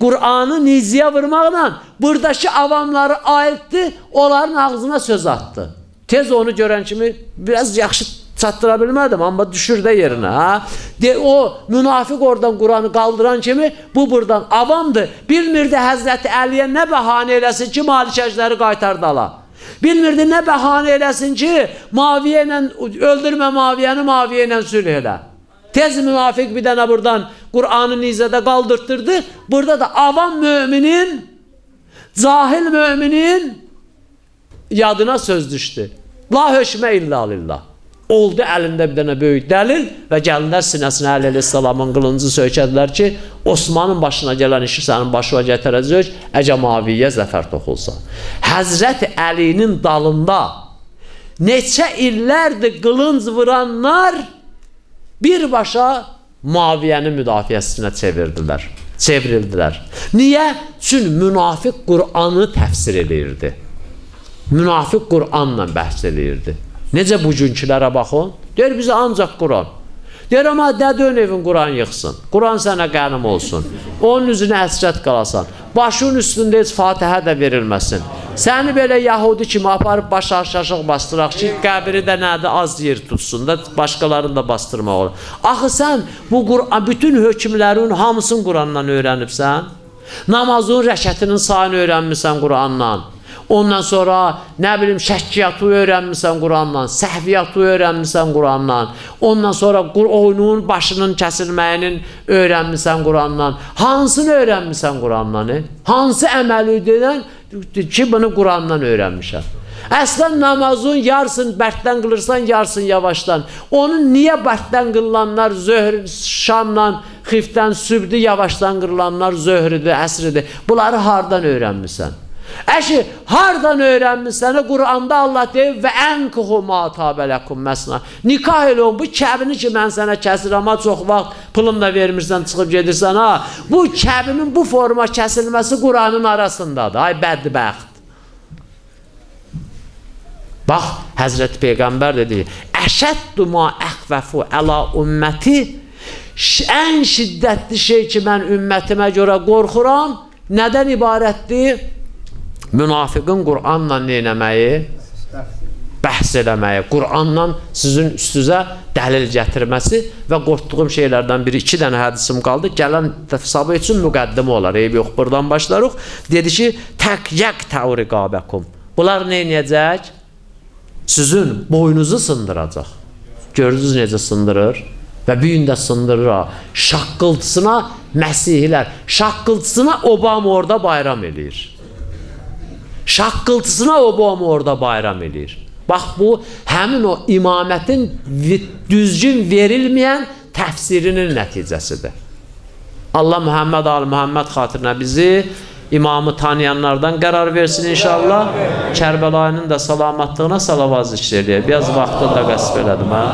Qur'anı niziyə vurmaqla buradakı avamları ayətdir, onların ağzına söz atdı. Tez onu görən kimi biraz yaxşı çatdıra bilmədim, amma düşür də yerinə. Ha? De, o münafiq oradan Quranı qaldıran kimi bu buradan avamdır. Bilmirdi Həzrəti Əliyə nə bəhanə eləsin ki, malikəcləri qaytardala. Bilmirdi nə bəhanə eləsin ki, Maviyə ilə öldürmə Maviyəni, Maviyə ilə sülh elə. Tez münafiq bir dənə buradan Qur'anı nizədə qaldırtdırdı. Burada da avam müminin, cahil müminin yadına söz düşdü. La hökmə illa lillah. Oldu əlində bir dənə böyük dəlil və gəldilər sinəsinə Əli əleyhissalamın qılıncı söykədilər ki, Osmanın başına gələn işi sənin başına gətirəcək, əgər Maviyyə zəfər toxulsa. Həzrət Əlinin dalında neçə illərdir qılınc vuranlar birbaşa Maviyyənin müdafiəsinə çevirdilər. Çevrildilər. Niyə? Çünki münafiq Qur'anı təfsir edirdi. Münafiq Qur'anla bəhs eləyirdi. Necə bugünkülərə baxın? Deyir, bizə ancaq Quran. Deyir, amma dədön evin Quran yıxsın. Quran sənə qənim olsun. Onun üzünə əsrət qalasan. Başın üstündə heç fatihə də verilməsin. Səni belə Yahudi kimi aparıb baş aşaşıq bastıraq ki, qəbri də nədir, az yer tutsun da, başqalarını da bastırmaq olur. Axı sən bu Qur'an, bütün hökmlərin hamısını Qurandan öyrənibsən. Namazın rəkətinin sayını öyrənmirsən Qurandan. Ondan sonra nə bilim şəkkiyatı öyrənmirsən Qurandan, səhviyyatı öyrənmirsən Qurandan. Ondan sonra oyunun başının kəsilməyinin öyrənmirsən Qurandan. Hansını öyrənmirsən Qurandan? E? Hansı əməli edən ki, bunu Qurandan öyrənmişəm. Əslən namazın yarısını bərtdən qılırsan, yarısını yavaşdan. Onun niyə bərtdən qılılanlar zöhr, şamla, xiftdən, sübdü yavaşdan qırılanlar zöhrüdür, əsridir. Bunları hardan öyrənmirsən? Əşi, hardan öyrənmirsən? Quranda Allah deyir və ənkuhu ma tabələkum məsna. Nikah elə bu kəbini ki mən sənə kəsirəm, amma çox vaxt pulunu da vermirsən, çıxıb gedirsən ha. Bu kəbinin bu forma kəsilməsi Quranın arasındadır. Ay bədbəxt. Bax, Həzrət Peyğəmbər dedi, əşəddu ma əxvəfu əla ümməti ən şiddətli şey ki, mən ümmətimə görə qorxuram, nədən ibarətdir? Münafiqin Qur'anla neynəməyi? Bəhs eləməyi, Qur'anla sizin üstünüzə dəlil gətirməsi və qorxduğum şeylərdən biri, iki dənə hədisim qaldı. Gələn sabah üçün müqəddimə olar, eyb yox, buradan başlarıq. Dedi ki, tək yək təvri qabəkum. Bunlar nə edəcək? Sizin boynuzu sındıracaq. Gördünüz necə sındırır? Və bu gün də sındırır ha. Şaqqıltısına məsihilər, şaqqıltısına Obama orada bayram eləyir. Şaqqıltısına Obama orada bayram eləyir. Bax bu həmin o imamətin düzgün verilməyən təfsirinin nəticəsidir. Allah Muhammed Ali Muhammed xatirinə bizi imamı tanıyanlardan qərar versin inşallah. Kərbəlayının da salamatlığına salavat zikr eləyək. Biraz vaxtı da qəsb elədim ha.